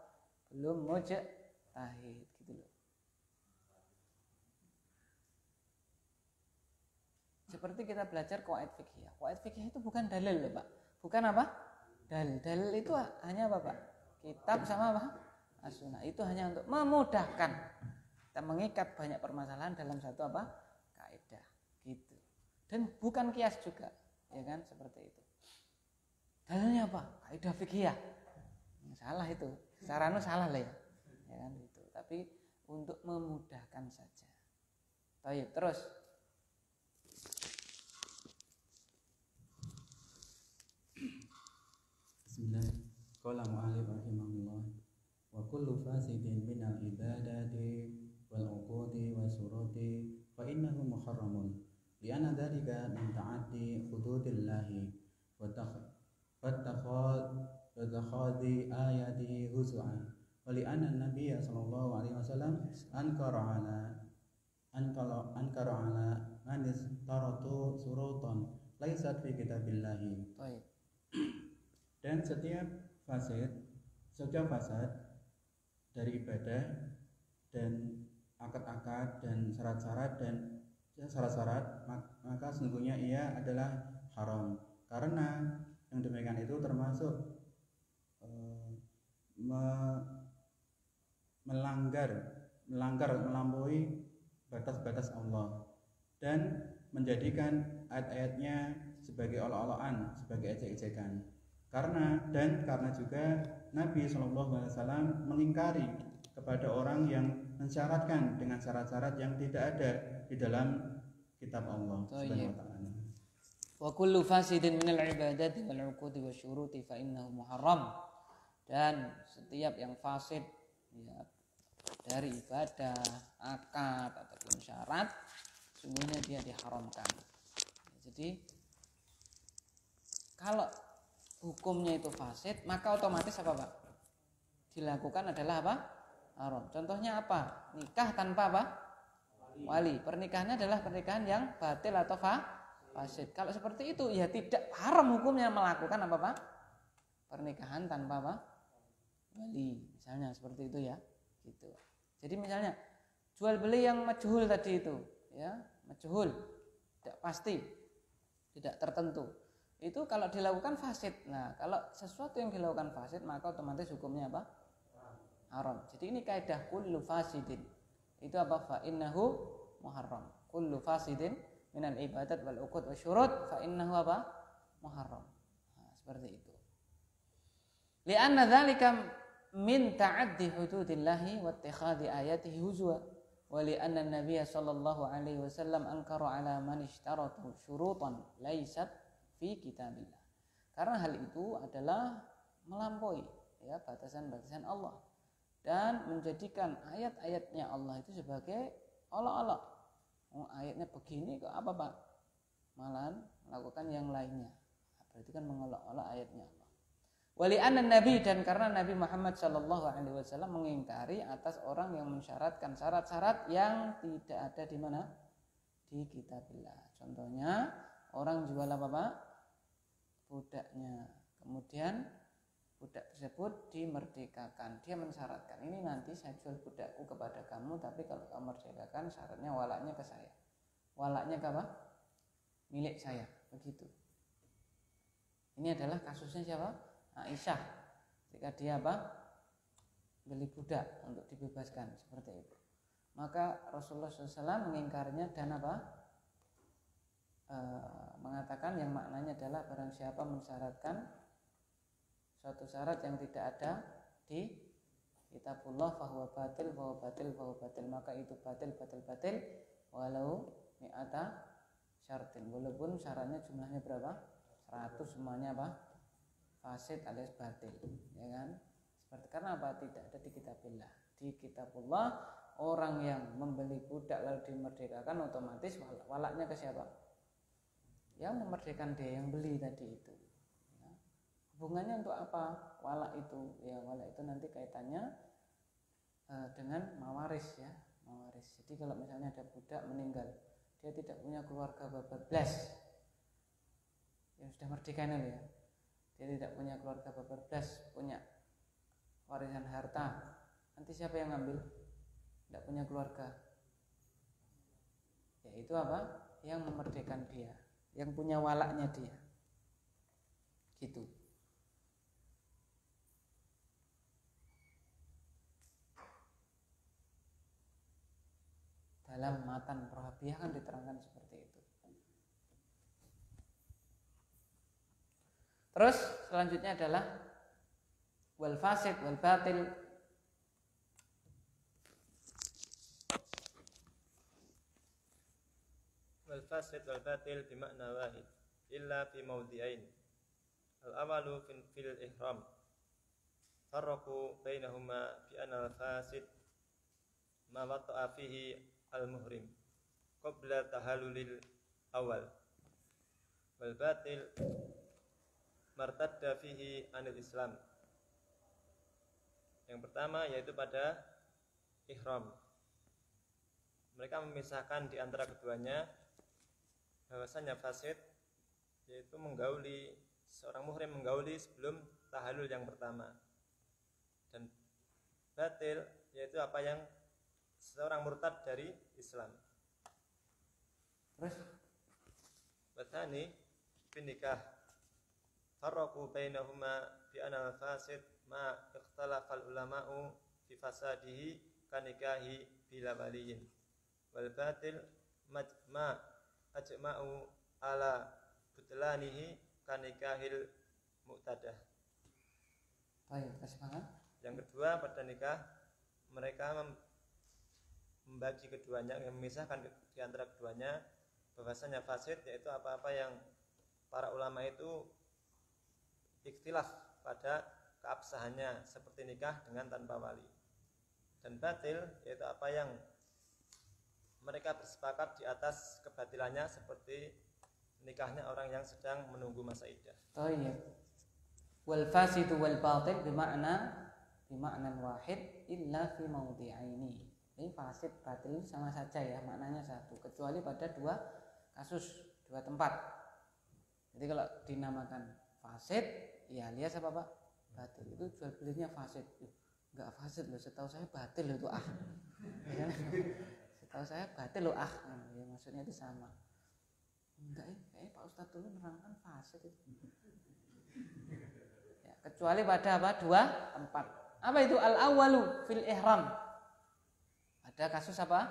Belum mujtahid gitu loh. Seperti kita belajar kuwait fikih kuwait fikih itu bukan dalil loh pak. Bukan apa dalil dalil itu hanya apa pak? Kitab sama apa? As-sunnah. Itu hanya untuk memudahkan kita mengikat banyak permasalahan dalam satu apa? Kaidah. Gitu. Dan bukan kias juga ya kan? Seperti itu. Dalilnya apa? Kaidah fikih. Salah itu. Secara anu salah lah ya. Ya kan? Itu tapi untuk memudahkan saja. Baik, terus Bismillah. Qala mu'alif rahimahullah wa kullu fasidin minal ibadati wal uqudi wa surati fa innahu muharramun li'anna dhalika min ta'addi hududillahi wa takhadhi ayatihi huzwan wa li'anna an-nabiyya sallallahu alaihi wasallam ankara ala ankara ankara ala man istaratu surutan laisat fi kitabillahi Baik. Dan setiap fasid setiap fasad dari ibadah dan akad-akad dan syarat-syarat dan syarat-syarat mak- maka sesungguhnya ia adalah haram. Karena yang demikian itu termasuk eh, me- melanggar melanggar melampaui batas-batas Allah. Dan menjadikan ayat-ayatnya sebagai olok-olokan sebagai ejek-ejekan karena dan karena juga Nabi Shallallahu Alaihi Wasallam mengingkari kepada orang yang mensyaratkan dengan syarat-syarat yang tidak ada di dalam kitab Allah Oh, Subhanahu iya. wa taala. wa kullu fasidin minal ibadati wal uqudi fa innahu muharram dan setiap yang fasid ya, dari ibadah akad ataupun syarat sungguhnya dia diharamkan jadi kalau hukumnya itu fasid maka otomatis apa pak? Dilakukan adalah apa? Haram. Contohnya apa? Nikah tanpa apa? Wali. Pernikahannya adalah pernikahan yang batil atau fa fasid. Kalau seperti itu ya tidak haram hukumnya melakukan apa pak? Pernikahan tanpa apa? Wali. Misalnya seperti itu ya. Gitu. Jadi misalnya jual beli yang majhul tadi itu ya. Majhul. Tidak pasti. Tidak tertentu itu kalau dilakukan fasid. Nah kalau sesuatu yang dilakukan fasid maka otomatis hukumnya apa? Haram. Jadi ini kaidah kullu fasidin. Itu apa? Fa innahu muharram. Kullu fasidin minal ibadat wal uqud wa syurut fa innahu apa? Muharram. Nah, seperti itu. Lianna dzalika min ta'addi hududillahi wa ittikhadhi ayatihi huzwa wa lianna an-nabiy sallallahu alaihi wasallam ankara ala man ishtaratu syurutan laysat fi kitabillah. Karena hal itu adalah melampaui ya batasan-batasan Allah. Dan menjadikan ayat-ayatnya Allah itu sebagai olok-olok. Oh, ayatnya begini kok apa pak? Malahan melakukan yang lainnya. Berarti kan mengolok-olok ayatnya Allah. Wali Nabi dan karena Nabi Muhammad Shallallahu Alaihi Wasallam mengingkari atas orang yang mensyaratkan syarat-syarat yang tidak ada di mana? Di kitabillah. Contohnya orang jual apa pak? Budaknya. Kemudian budak tersebut dimerdekakan. Dia mensyaratkan ini nanti saya jual budakku kepada kamu, tapi kalau kamu merdekakan syaratnya walaknya ke saya. Walaknya ke apa? Milik saya. Begitu. Ini adalah kasusnya siapa? Aisyah ketika dia apa beli budak untuk dibebaskan seperti itu maka Rasulullah SAW mengingkarinya dan apa e, mengatakan yang maknanya adalah barang siapa mensyaratkan suatu syarat yang tidak ada di kitabullah fahuwa batil fahuwa batil fahuwa batil. Maka itu batil batil batil walau mi'ata syaratin walaupun syaratnya jumlahnya berapa? 100 semuanya apa? Fasid alias batil. Ya kan? Seperti karena apa? Tidak ada di kitabillah di kitabullah orang yang membeli budak lalu dimerdekakan otomatis wal- walaknya ke siapa yang memerdekakan dia yang beli tadi itu. Ya. hubungannya untuk apa? Walak itu. Ya walak itu nanti kaitannya eh, dengan mawaris ya. Mawaris. Jadi kalau misalnya ada budak meninggal dia tidak punya keluarga bablas yang sudah merdeka ini ya. Dia tidak punya keluarga bablas punya warisan harta. Nanti siapa yang ngambil? Tidak punya keluarga. Ya itu apa? Yang memerdekakan dia yang punya walaknya dia. Gitu. Dalam matan prohabiah kan diterangkan seperti itu. Terus selanjutnya adalah wal fasid wal batil al-fasid wal batil bimakna wahid illa fi mawdi'ain. Al awalu fil ihram. Farraqu bainahuma bi anna al fasid ma wata'a fihi al muhrim qabla tahallulil awal. Wal batil martadda fihi anil islam. Yang pertama yaitu pada ihram. Mereka memisahkan di antara keduanya bahwasanya fasid yaitu menggauli seorang muhrim menggauli sebelum tahalul yang pertama. Dan batil yaitu apa yang seorang murtad dari Islam. terus? Wathani bin nikah farraqu bainahuma bi anna fasid ma ikhtalafa ulama'u fi fasadihi kanikahi bila waliyin. Wal batil ma ajma'u ala butlanihi kanikahil mu'tadah baik yang kedua pada nikah mereka mem- membagi keduanya memisahkan di antara keduanya bahwasanya fasid yaitu apa-apa yang para ulama itu ikhtilaf pada keabsahannya seperti nikah dengan tanpa wali. Dan batil yaitu apa yang mereka bersepakat di atas kebatilannya seperti nikahnya orang yang sedang menunggu masa iddah Tayyib. Wal fasidu wal batil bermakna bermakna wahid illa fi mawdi'aini. Ini fasid batil sama saja ya, maknanya satu kecuali pada dua kasus, dua tempat. Jadi kalau dinamakan fasid, ya alias apa Pak? Batil. Itu jual belinya fasid. Enggak fasid loh, setahu saya batil loh itu ah. Setahu saya batil loh ah. Ya maksudnya itu sama. Enggak ya, kayaknya Pak Ustadz dulu nerangkan fasid itu. Ya, kecuali pada apa? Dua tempat. Apa itu al awalu fil ihram? Ada kasus apa?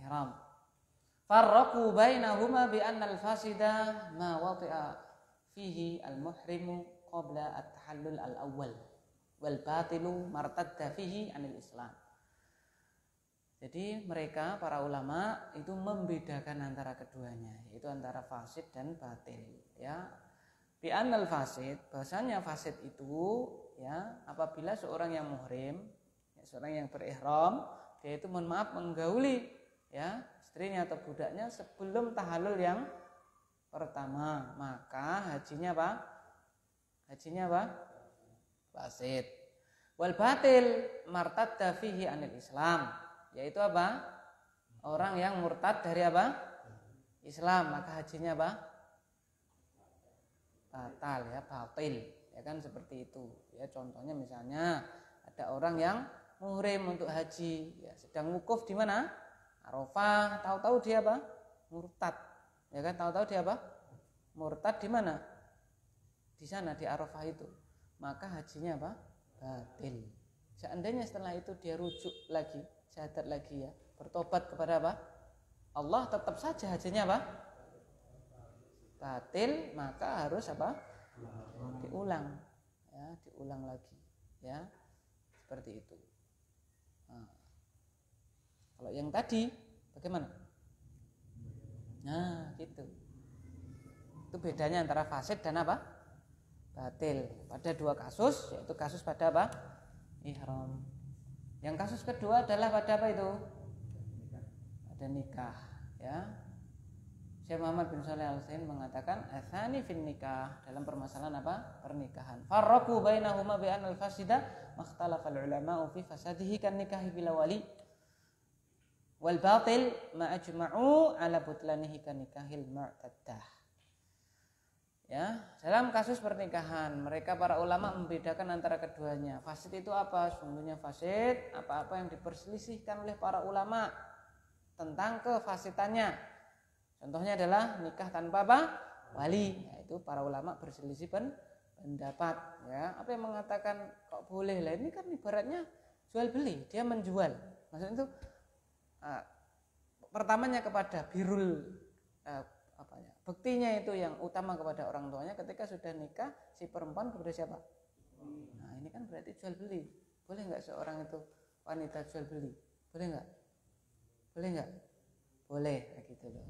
Ihram. Farraqu bainahuma bi anna al fasida ma wati'a fihi al muhrimu qabla at tahallul al awwal wal batilu martadda fihi anil islam. Jadi mereka para ulama itu membedakan antara keduanya, yaitu antara fasid dan batil. Ya, bi annal fasid, bahasanya fasid itu ya apabila seorang yang muhrim, ya, seorang yang berihram, dia itu mohon maaf menggauli ya istrinya atau budaknya sebelum tahalul yang pertama, maka hajinya apa? Hajinya apa? Fasid. Wal batil martadda fihi anil Islam yaitu apa? Orang yang murtad dari apa? Islam, maka hajinya apa? Batal ya, batil. Ya kan seperti itu. Ya contohnya misalnya ada orang yang muhrim untuk haji, ya sedang wukuf di mana? Arafah, tahu-tahu dia apa? Murtad. Ya kan tahu-tahu dia apa? Murtad di mana? Di sana di Arafah itu. Maka hajinya apa? Batil. Seandainya setelah itu dia rujuk lagi, syahadat lagi ya, bertobat kepada apa? Allah tetap saja hajinya apa? Batil, maka harus apa? Diulang. Ya, diulang lagi. Ya. Seperti itu. Nah, kalau yang tadi bagaimana? Nah, gitu. Itu bedanya antara fasid dan apa? Batil. Pada dua kasus, yaitu kasus pada apa? Ihram. Yang kasus kedua adalah pada apa itu? Pada nikah, ya. Syekh Muhammad bin Shalih Al Utsaimin mengatakan atsani fin nikah dalam permasalahan apa? Pernikahan. Farraqu bainahuma bi anal fasida makhtalafa ulama fi fasadihi kan nikahi bila wali wal batil ma ajma'u ala butlanihi kan nikahil mu'taddah. Ya, dalam kasus pernikahan, mereka para ulama membedakan antara keduanya. Fasid itu apa? Sungguhnya fasid apa-apa yang diperselisihkan oleh para ulama tentang kefasitannya. Contohnya adalah nikah tanpa apa? Wali. Yaitu para ulama berselisih pen pendapat. Ya, apa yang mengatakan kok boleh lah? Ini kan ibaratnya jual beli. Dia menjual. Maksudnya itu ah, pertamanya kepada birul apa ya buktinya itu yang utama kepada orang tuanya ketika sudah nikah si perempuan kepada siapa? Nah ini kan berarti jual beli. Boleh nggak seorang itu wanita jual beli? Boleh nggak? Boleh nggak? Boleh gitu loh.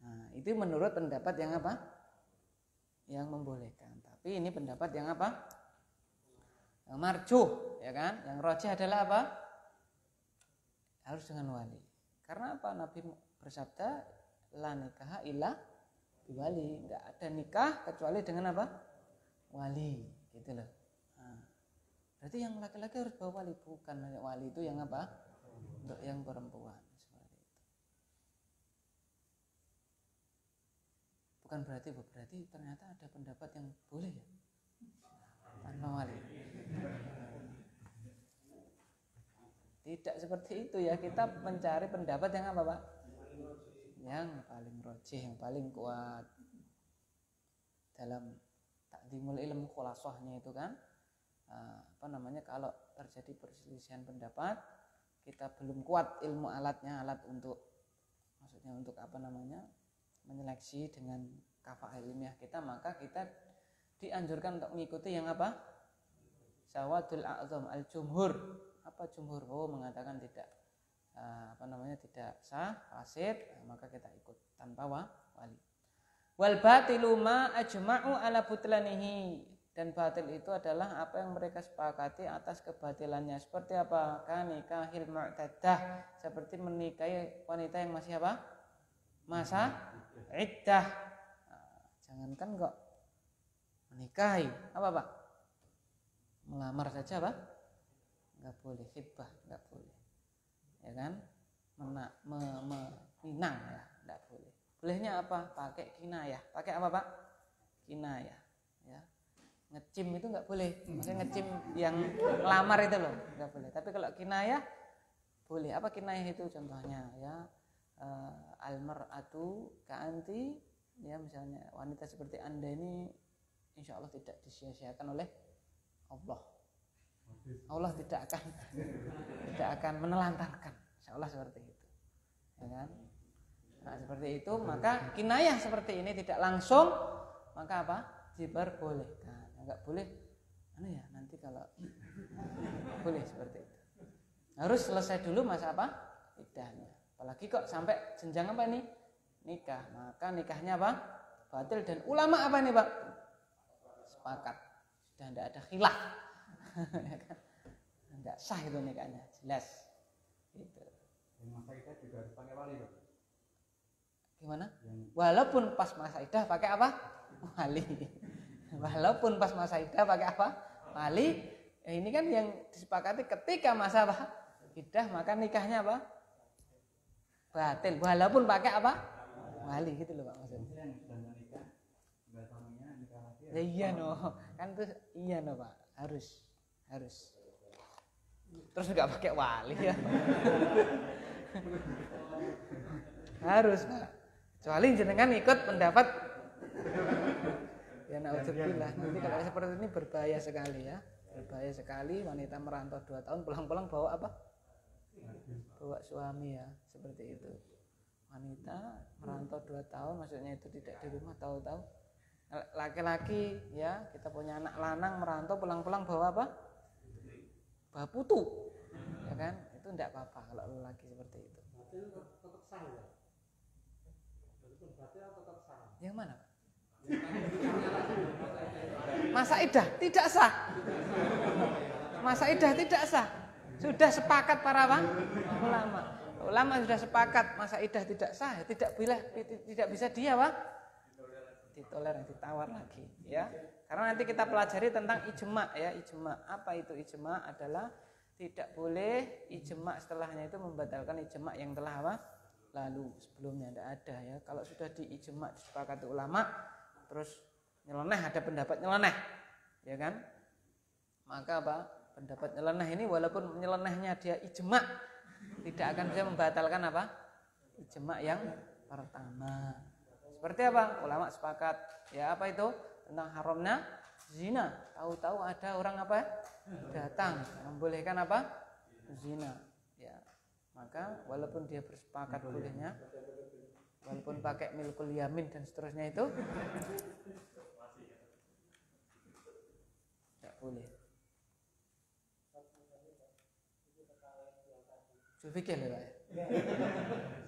Nah itu menurut pendapat yang apa? Yang membolehkan. Tapi ini pendapat yang apa? Yang marjuh ya kan? Yang rojih adalah apa? Harus dengan wali. Karena apa? Nabi bersabda la nikah illa wali. Nggak ada nikah kecuali dengan apa? Wali gitu loh. Nah, berarti yang laki-laki harus bawa wali bukan wali itu yang apa? Untuk yang perempuan seperti itu. Bukan berarti berarti ternyata ada pendapat yang boleh ya? Tanpa wali. Tidak seperti itu ya. Kita mencari pendapat yang apa pak yang paling rojih yang paling kuat. Dalam takdimul ilmu khulasohnya itu kan eh, apa namanya kalau terjadi perselisihan pendapat kita belum kuat ilmu alatnya alat untuk maksudnya untuk apa namanya menyeleksi dengan kafah ilmiah kita maka kita dianjurkan untuk mengikuti yang apa? Sawadul a'zam al jumhur apa jumhur? Oh mengatakan tidak apa namanya tidak sah fasid maka kita ikut tanpa wa, wali. Wal batilu ma ajma'u ala butlanihi. Dan batil itu adalah apa yang mereka sepakati atas kebatilannya. Seperti apa? Kan nikahil mu'tadah. Seperti menikahi wanita yang masih apa? Masa iddah. Nah, jangankan kok menikahi. Apa pak? Melamar saja pak? Nggak boleh hibah nggak boleh ya kan? Mena, me, me, minang ya nggak boleh. Bolehnya apa? Pakai kinayah. Pakai apa pak? Kinayah ya. Ngecim itu nggak boleh. Maksudnya ngecim yang lamar itu loh nggak boleh. Tapi kalau kinayah boleh. Apa kinayah itu contohnya ya? Uh, almar atu kaanti ya misalnya wanita seperti anda ini insya Allah tidak disia-siakan oleh Allah Allah tidak akan tidak akan menelantarkan. Insya Allah seperti itu. Ya kan? Nah seperti itu maka kinayah seperti ini tidak langsung maka apa? Diperbolehkan. Nggak boleh. Anu ya? Nanti kalau boleh seperti itu. Harus selesai dulu masa apa? Idahnya apalagi kok sampai jenjang apa ini? Nikah. Maka nikahnya apa? Batil. Dan ulama apa nih pak? Sepakat. Sudah tidak ada khilaf tidak sah itu nikahnya jelas. Gitu. Masa idah juga harus pakai wali Pak. gimana? Walaupun pas masa idah pakai apa? Wali. Walaupun pas masa idah pakai apa? Wali. Ya ini kan yang disepakati ketika masa apa? Idah maka nikahnya apa? Batil walaupun pakai apa? Wali gitu loh pak maksudnya. Yang ya? Iya no. Kan tuh iya no pak. Harus harus. Terus nggak pakai wali ya? Harus pak. Kecuali jenengan ikut pendapat. Ya naudzubillah nanti kalau seperti ini berbahaya sekali ya. Berbahaya sekali wanita merantau dua tahun pulang-pulang bawa apa? Bawa suami ya. Seperti itu. Wanita merantau dua tahun maksudnya itu tidak di rumah tahu-tahu. Laki-laki ya kita punya anak lanang merantau pulang-pulang bawa apa bawa putu ya kan? Itu tidak apa-apa kalau laki seperti itu. Yang mana Pak? masa idah? Tidak sah. Masa idah tidak sah. Sudah sepakat para apa? ulama. Ulama sudah sepakat masa idah tidak sah ya tidak bila tidak bisa dia pak. Ditoleran ditawar lagi ya karena nanti kita pelajari tentang ijma ya. Ijma apa itu? Ijma adalah tidak boleh ijma setelahnya itu membatalkan ijma yang telah apa? Lalu sebelumnya tidak ada ya. Kalau sudah di ijma disepakati ulama terus nyeleneh ada pendapat nyeleneh ya kan? Maka apa? Pendapat nyeleneh ini walaupun nyelenehnya dia ijma tidak akan bisa membatalkan apa? Ijma yang pertama. Seperti apa? Ulama sepakat. Ya apa itu tentang haramnya zina. Tahu-tahu ada orang apa? Datang membolehkan apa? Zina. Ya. Maka walaupun dia bersepakat bolehnya walaupun pakai milkul yamin dan seterusnya itu tidak boleh. Ya Pak? ya?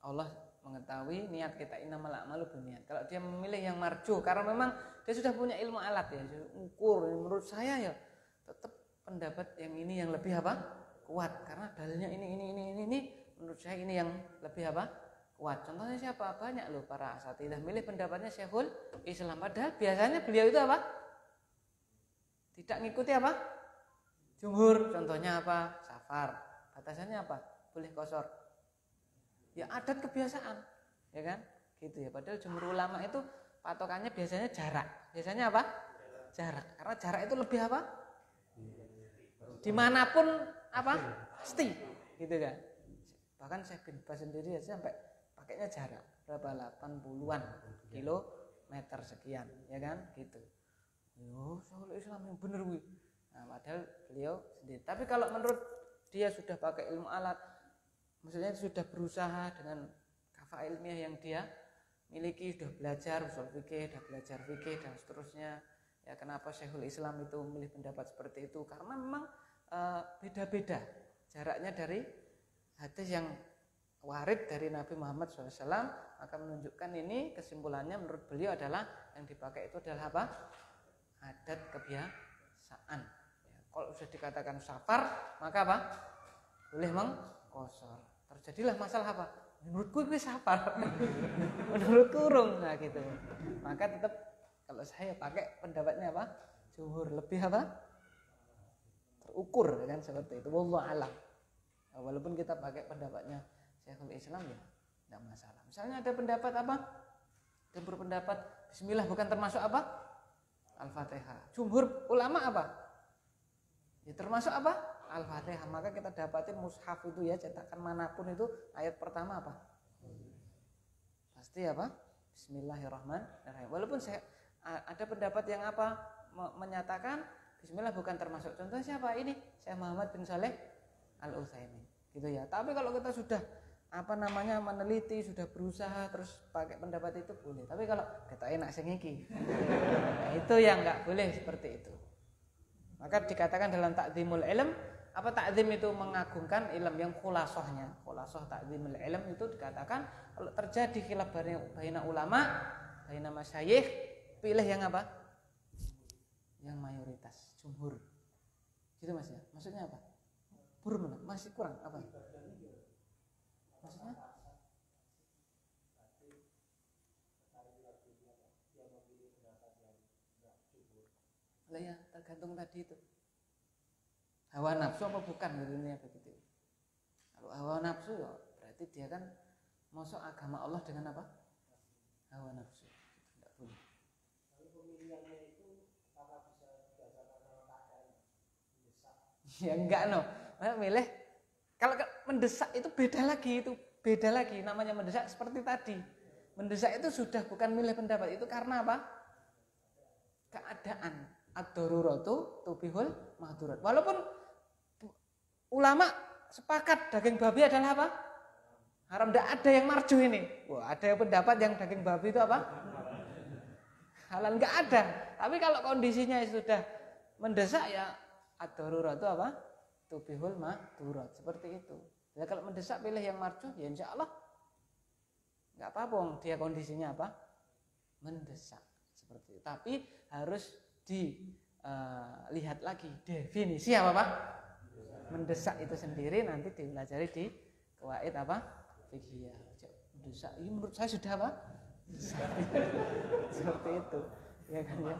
Allah mengetahui niat kita innamal a'malu niat. Kalau dia memilih yang marju karena memang dia sudah punya ilmu alat ya, ukur menurut saya ya tetap pendapat yang ini yang lebih apa? kuat karena dalilnya ini ini ini ini ini menurut saya ini yang lebih apa? kuat. Contohnya siapa? Banyak loh para asatidah milih pendapatnya Syekhul Islam padahal biasanya beliau itu apa? Tidak ngikuti apa? Jumhur. Contohnya apa? Safar. Batasannya apa? Boleh kosor ya adat kebiasaan ya kan? Gitu ya. Padahal jumhur ulama itu patokannya biasanya jarak. Biasanya apa? Jarak. Karena jarak itu lebih apa? Di mana pun apa? Pasti. Gitu kan? Bahkan saya bin Bas sendiri ya sampai pakainya jarak. Berapa? 80-an kilometer sekian ya kan? Gitu. Yo soal Islam yang bener wi nah padahal beliau sendiri. Tapi kalau menurut dia sudah pakai ilmu alat maksudnya sudah berusaha dengan kafa ilmiah yang dia miliki sudah belajar usul fikih sudah belajar fikih dan seterusnya. Ya kenapa Syekhul Islam itu memilih pendapat seperti itu? Karena memang eh, beda-beda jaraknya dari hadis yang warid dari Nabi Muhammad SAW akan menunjukkan ini kesimpulannya menurut beliau adalah yang dipakai itu adalah apa? Adat kebiasaan. Ya, kalau sudah dikatakan safar maka apa? Boleh mengkosor terjadilah masalah apa? Menurutku itu safar menurutku urung. Nah gitu. Maka tetap kalau saya pakai pendapatnya apa? Jumhur lebih apa? Terukur kan seperti itu. Wallah alam. Nah, walaupun kita pakai pendapatnya Syekhul Islam ya tidak masalah. Misalnya ada pendapat apa? Dan berpendapat Bismillah bukan termasuk apa? Al-Fatihah. Jumhur ulama apa? Ya termasuk apa Al-Fatihah. Maka kita dapatin mushaf itu ya cetakan mana pun itu ayat pertama apa? Pasti apa? Bismillahirrahmanirrahim. Walaupun saya ada pendapat yang apa? Menyatakan Bismillah bukan termasuk contoh siapa? Ini saya Muhammad bin Saleh Al Utsaimin gitu ya. Tapi kalau kita sudah apa namanya meneliti sudah berusaha terus pakai pendapat itu boleh. Tapi kalau kita enak sengiki nah, itu yang nggak boleh seperti itu. Maka dikatakan dalam takdimul ilm apa takzim itu mengagungkan ilm yang khulasohnya? Khulasoh takzimul ilm itu dikatakan kalau terjadi khilaf baina ulama baina masyayikh pilih yang apa? Yang mayoritas jumhur. Gitu mas ya? Maksudnya apa? Burun masih kurang? Apa? Maksudnya? Lah ya tergantung tadi itu hawa nafsu apa bukan ini begitu? Kalau hawa nafsu ya berarti dia kan masuk agama Allah dengan apa? Hawa nafsu. Tidak boleh. Ya enggak no. Milih kalau mendesak itu beda lagi itu beda lagi. Namanya mendesak seperti tadi. Mendesak itu sudah bukan milih pendapat. Itu karena apa? Keadaan. Ad-daruratu tubihul mahdurat. Walaupun ulama sepakat daging babi adalah apa? Haram. Tidak ada yang marju ini. Wah, ada yang pendapat yang daging babi itu apa? Halal nggak ada. Tapi kalau kondisinya sudah mendesak ya ad-darurat itu apa? Tubihul madhurat. Seperti itu. Ya kalau mendesak pilih yang marju ya insya Allah nggak apa-apa dia kondisinya apa? Mendesak seperti itu. Tapi harus dilihat uh, lagi definisi apa Pak? Mendesak itu sendiri nanti dipelajari di kawaid apa? Fikih mendesak. Ini menurut saya sudah apa? Seperti itu. Ya kan ya?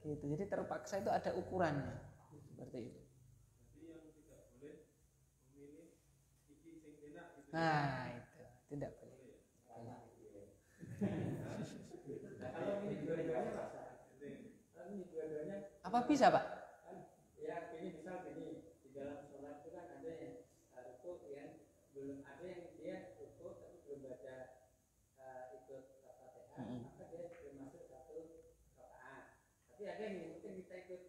Gitu. Jadi terpaksa itu ada ukurannya. Seperti itu. Nah itu. Tidak boleh. Apa bisa pak Tapi ada yang mungkin kita ikut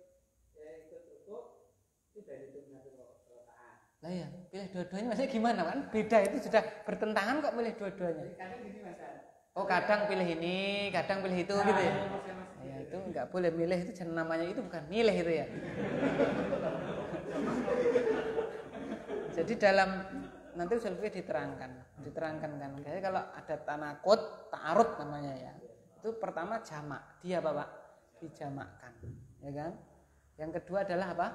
ya ikut rukuk itu dari itu satu rokaat. Lah ya, pilih dua-duanya maksudnya gimana kan? Beda itu sudah bertentangan kok milih dua-duanya. Oh kadang pilih ini, kadang pilih itu gitu ya. Ya itu nggak boleh milih itu jangan namanya itu bukan milih itu ya. Jadi dalam nanti usul fikih diterangkan, diterangkan kan. Jadi kalau ada tanakut, ta'arud namanya ya. Itu pertama jamak, dia apa Pak? Dijamakkan, ya kan? Yang kedua adalah apa?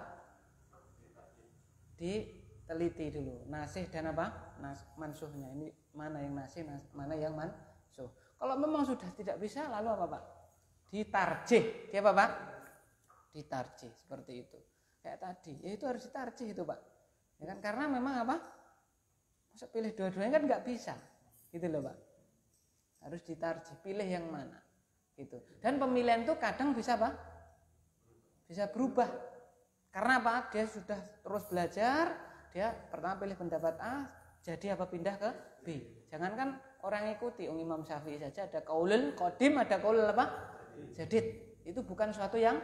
Diteliti dulu, nasih dan apa? Nas, mansuhnya. Ini mana yang nasih, nas- mana yang mansuh. Kalau memang sudah tidak bisa, lalu apa Pak? Ditarjih, apa Pak? Ditarjih seperti itu. Kayak tadi, ya itu harus ditarjih itu Pak. Ya kan? Karena memang apa? Masa pilih dua-duanya kan nggak bisa. Gitu loh, Pak. Harus ditarjih, pilih yang mana. Gitu. Dan pemilihan itu kadang bisa apa? Bisa berubah. Karena apa? Dia sudah terus belajar, dia pertama pilih pendapat A, jadi apa pindah ke B. Jangankan orang ikuti, Ung Imam Syafi'i saja ada kaulul kodim, ada kaulul apa? Jadid. Itu bukan suatu yang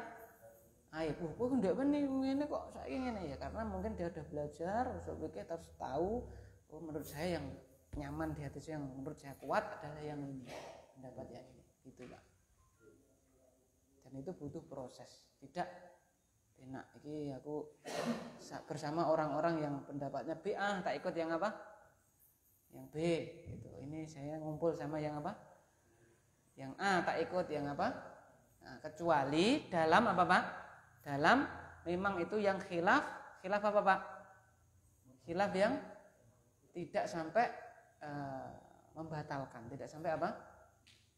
aib. Oh, kok ndak benih ini kok saya ini ya karena mungkin dia udah belajar, usul fikih harus tahu. Oh, menurut saya yang nyaman di hati saya yang menurut saya kuat adalah yang ini pendapat yang ini. Itu pak. Dan itu butuh proses. Tidak enak. Ini aku sa- bersama orang-orang yang pendapatnya B ah tak ikut yang apa? Yang B. Gitu. Ini saya ngumpul sama yang apa? Yang A tak ikut yang apa? Nah, kecuali dalam apa pak? Dalam memang itu yang khilaf, khilaf apa pak? Khilaf yang tidak sampai eh, membatalkan, tidak sampai apa?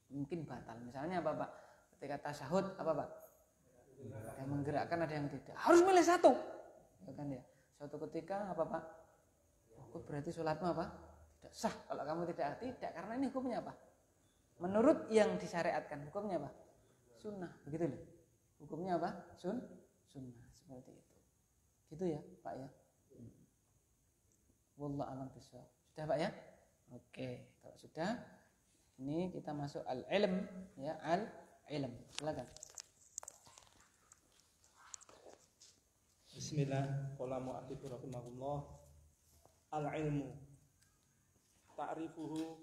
Mungkin batal. Misalnya apa pak? Ketika tasahud apa pak? Yang menggerakkan ada yang tidak. Harus milih satu, ya kan ya. Suatu ketika apa pak? Oh, berarti sholatmu apa? Tidak sah kalau kamu tidak tidak karena ini hukumnya apa? Menurut yang disyariatkan hukumnya apa? Sunnah, begitu loh. Hukumnya apa? Sun, sunnah seperti itu. Gitu ya, Pak ya. Wallah alam bisawab. Sudah Pak ya? Oke, kalau sudah ini kita masuk al ilm ya al ilm. Silakan. Bismillah, qala mu'allif rahimahullah. Al-ilmu ta'rifuhu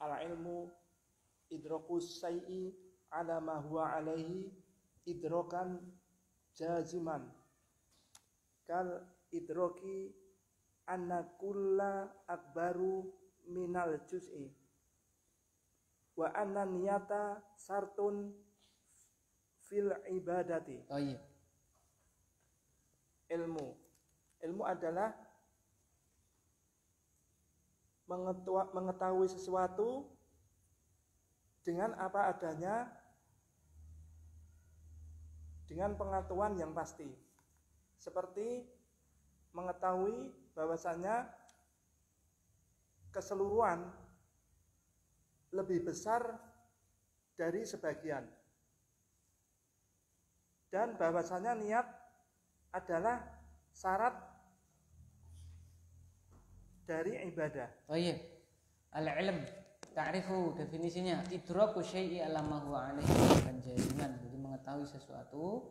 al-ilmu idrakus syai'i ala ma huwa alaihi idrakan jaziman kal idraki anna kulla akbaru minal juz'i wa anna niyata sartun fil ibadati Toyib. Ilmu. Ilmu adalah mengetahui sesuatu dengan apa adanya dengan pengetahuan yang pasti. Seperti mengetahui bahwasanya keseluruhan lebih besar dari sebagian. Dan bahwasanya niat adalah syarat dari ibadah. Toyib. Al ilm ta'rifu definisinya idraku syai'i ala ma huwa alaihi dan jaziman. Jadi mengetahui sesuatu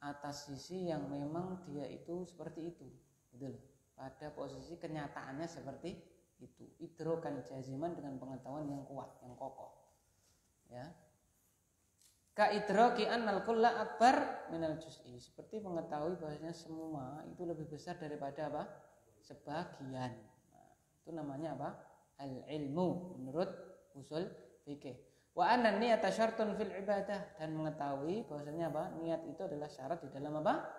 atas sisi yang memang dia itu seperti itu. Gitu loh. Pada posisi kenyataannya seperti itu. Idrokan jaziman dengan pengetahuan yang kuat, yang kokoh. Ya. Ka idroki annal kulla akbar minal juz'i. Seperti mengetahui bahwasanya semua itu lebih besar daripada apa? Sebagian. Nah, itu namanya apa? Al ilmu menurut usul fikih. Wa anna niyata syartun fil ibadah dan mengetahui bahwasanya apa? Niat itu adalah syarat di dalam apa?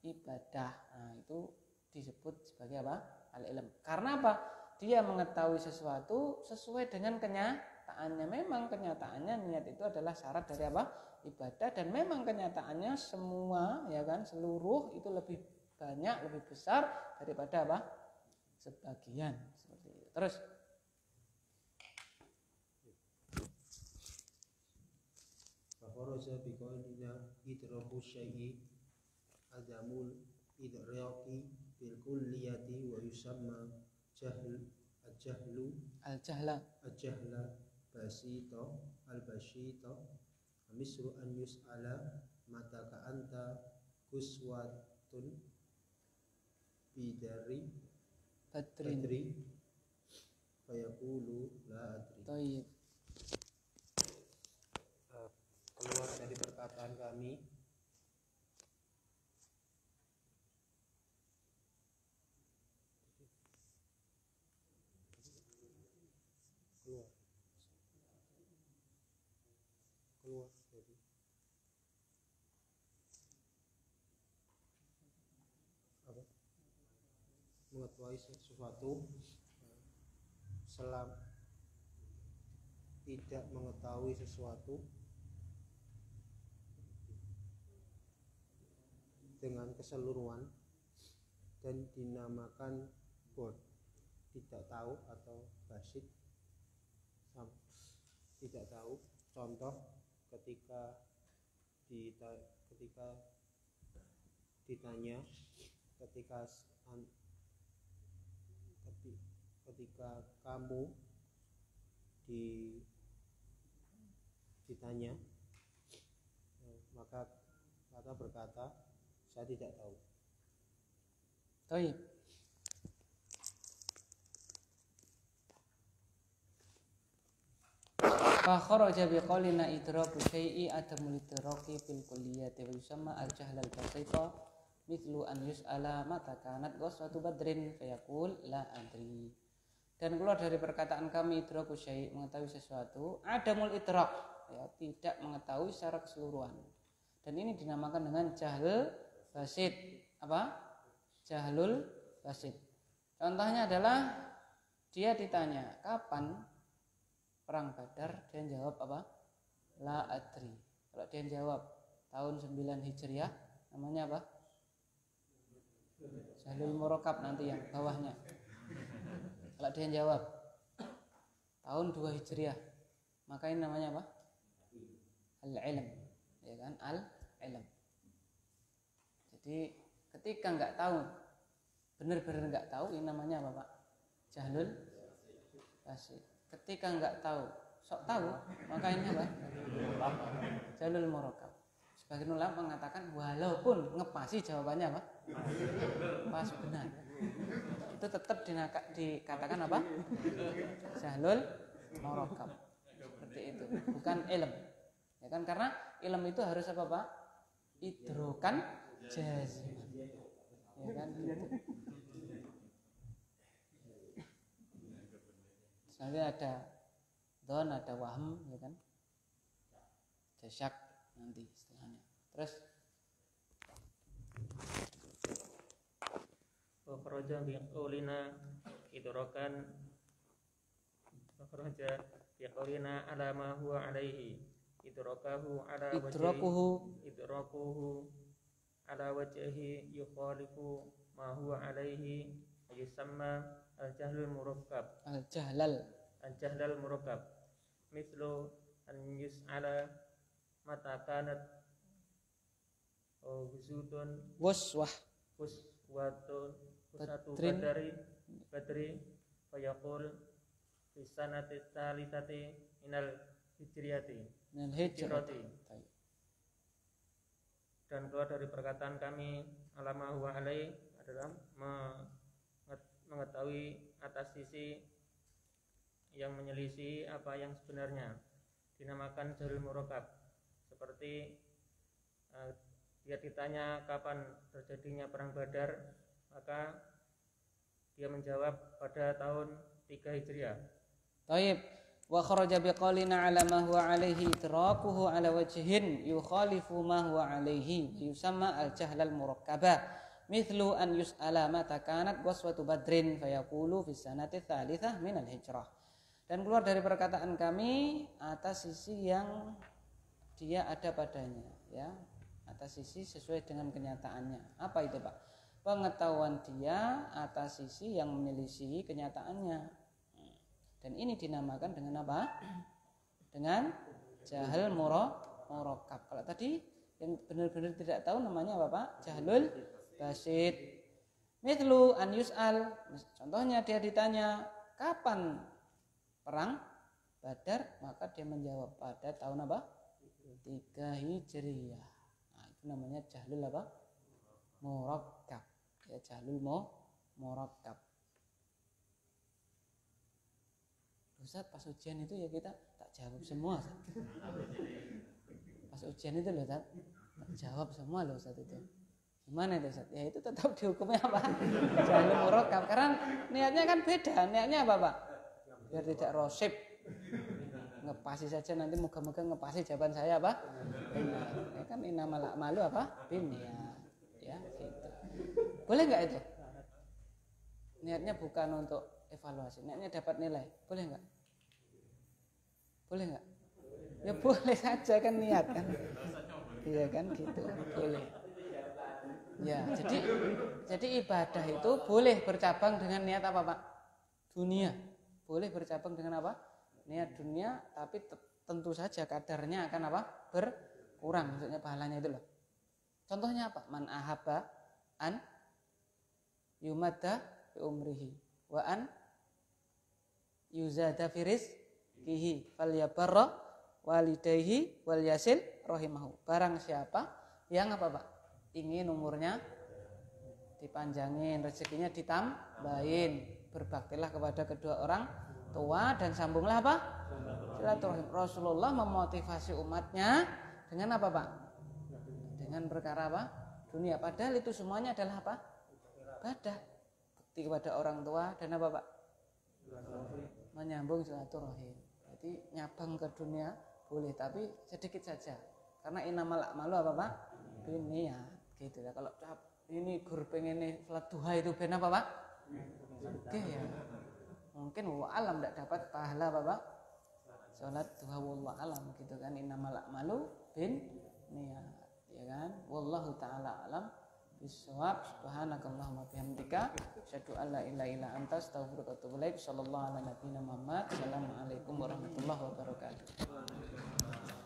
Ibadah. Nah, itu disebut sebagai apa? Al ilm. Karena apa? Dia mengetahui sesuatu sesuai dengan kenyataannya kenyataannya. Memang kenyataannya niat itu adalah syarat dari apa? Ibadah. Dan memang kenyataannya semua ya kan seluruh itu lebih banyak lebih besar daripada apa? Sebagian. Seperti itu. Terus. Al-jahla basito al basito misru an yus'ala mata ka anta kuswatun bidari tadrin tadri fayaqulu la adri. Taib. Eh, keluar dari perkataan kami. Mengetahui sesuatu selam tidak mengetahui sesuatu dengan keseluruhan dan dinamakan board tidak tahu atau basit tidak tahu. Contoh ketika dita- ketika ditanya ketika ketika kamu di ditanya maka maka berkata saya tidak tahu Tayyib. Fa kharaja bi qawlina idraku syai'i adamul idraki fil kulliyati wa yusamma al-jahl al-basita mithlu an yus'ala mata badrin fayaqul la adri. Dan keluar dari perkataan kami idraku syai' mengetahui sesuatu adamul idrak ya tidak mengetahui secara keseluruhan. Dan ini dinamakan dengan jahl basit. Apa? Jahlul basit. Contohnya adalah dia ditanya kapan perang Badar, dia jawab apa? La adri. Kalau dia jawab tahun 9 Hijriah, namanya apa? Jahlul Murokab nanti yang bawahnya. Kalau dia jawab tahun 2 Hijriah, maka ini namanya apa? Al-ilm. Ya kan? Al-ilm. Jadi ketika nggak tahu, benar-benar nggak tahu, ini namanya apa Pak? Jahlul basit ketika nggak tahu sok tahu maka ini apa jalul murokab sebagian ulama mengatakan walaupun ngepasi jawabannya apa pas benar itu tetap dinaka- dikatakan apa? Jalul murokab seperti itu. Bukan ilm. Ya kan? Karena ilm itu harus apa pak? Idrokan jazim. Ya kan? Gitu. nanti ada don ada wahm ya kan? Ada nanti setelahnya terus Wakhraja biqaulina idrakan Wakhraja biqaulina ala ma huwa alaihi. Idrakahu ala idrakuhu idrakuhu ala wajhi yukhalifu ma huwa alaihi. Yusamma al-jahlul murakkab. Al jahlal al-jahlal murakkab. Mithlu an yus'ala mata kanat. Oh husudun waswah. Uswatun Badrin. badari badri fayaqul fi sanati thalithati minal hijriyati. Minal hijrati dan keluar dari perkataan kami alama huwa alai adalah menget- mengetahui atas sisi yang menyelisih apa yang sebenarnya. Dinamakan jalul murokab seperti eh, dia ditanya kapan terjadinya perang Badar maka dia menjawab pada tahun 3 Hijriah. Taib. Wa kharaja biqaulina ala ma huwa alaihi idrakuhu ala wajhin yukhalifu ma huwa alaihi yusamma al jahlal murakkaba mithlu an yus'ala mata kanat ghazwatu badrin fayaqulu fi sanati thalithah min al hijrah dan keluar dari perkataan kami atas sisi yang dia ada padanya ya. Atas sisi sesuai dengan kenyataannya. Apa itu Pak pengetahuan dia atas sisi yang menyelisihi kenyataannya dan ini dinamakan dengan apa? Dengan jahil muro murokab. Kalau tadi yang benar-benar tidak tahu namanya apa Pak? Jahlul basit. Mithlu an yus'al. Contohnya dia ditanya, kapan perang Badar? Maka dia menjawab pada tahun apa? 3 Hijriyah. Nah, namanya jahlul apa murakkab ya jahlul mo murakkab Ustaz pas ujian itu ya kita tak jawab semua Ustaz. pas ujian itu loh Ustaz tak jawab semua loh Ustaz itu. Gimana itu Ustaz? ya itu tetap dihukumnya apa? Jahlul murakkab karena niatnya kan beda. Niatnya apa Pak? Biar tidak rosip. Ngepasi saja nanti moga-moga ngepasi jawaban saya apa benar ya kan inamal malu apa? Binia ya boleh nggak itu? Niatnya bukan untuk evaluasi niatnya dapat nilai. Boleh nggak? Boleh nggak? Ya boleh saja kan niat kan. Iya kan gitu. Boleh. Ya jadi jadi ibadah itu boleh bercabang dengan niat apa pak? Dunia. Boleh bercabang dengan apa? Niat dunia tapi tentu saja kadarnya akan apa? Berkurang maksudnya pahalanya itu loh. Contohnya apa? Man ahabba an yumadda bi umrihi wa an yuzada firis kihi falyabarra walidayhi wal yasil rahimahu. Barang siapa yang apa Pak? Ingin umurnya dipanjangin rezekinya ditambahin berbaktilah kepada kedua orang tua dan sambunglah apa? Silaturahim. Rasulullah memotivasi umatnya dengan apa Pak? Dengan perkara apa? Dunia. Padahal itu semuanya adalah apa ibadah. Bukti kepada orang tua dan apa Pak? Menyambung silaturahim. Berarti nyabang ke dunia boleh tapi sedikit saja. Karena inamal malu apa Pak? Dunia gitu ya. Kalau ini guru pengen sholat duha itu ben apa Pak? Oke ya. Mungkin wa alam tidak dapat pahala apa Pak? Sholat duha wallah alam gitu kan. Inamal malu bin niat ya kan? Wallahu taala alam bisawab subhanakallahumma bihamdika asyhadu an la ilaha illa anta astaghfiruka wa atubu ilaik. Sallallahu alaihi wa sallam assalamualaikum warahmatullahi wabarakatuh.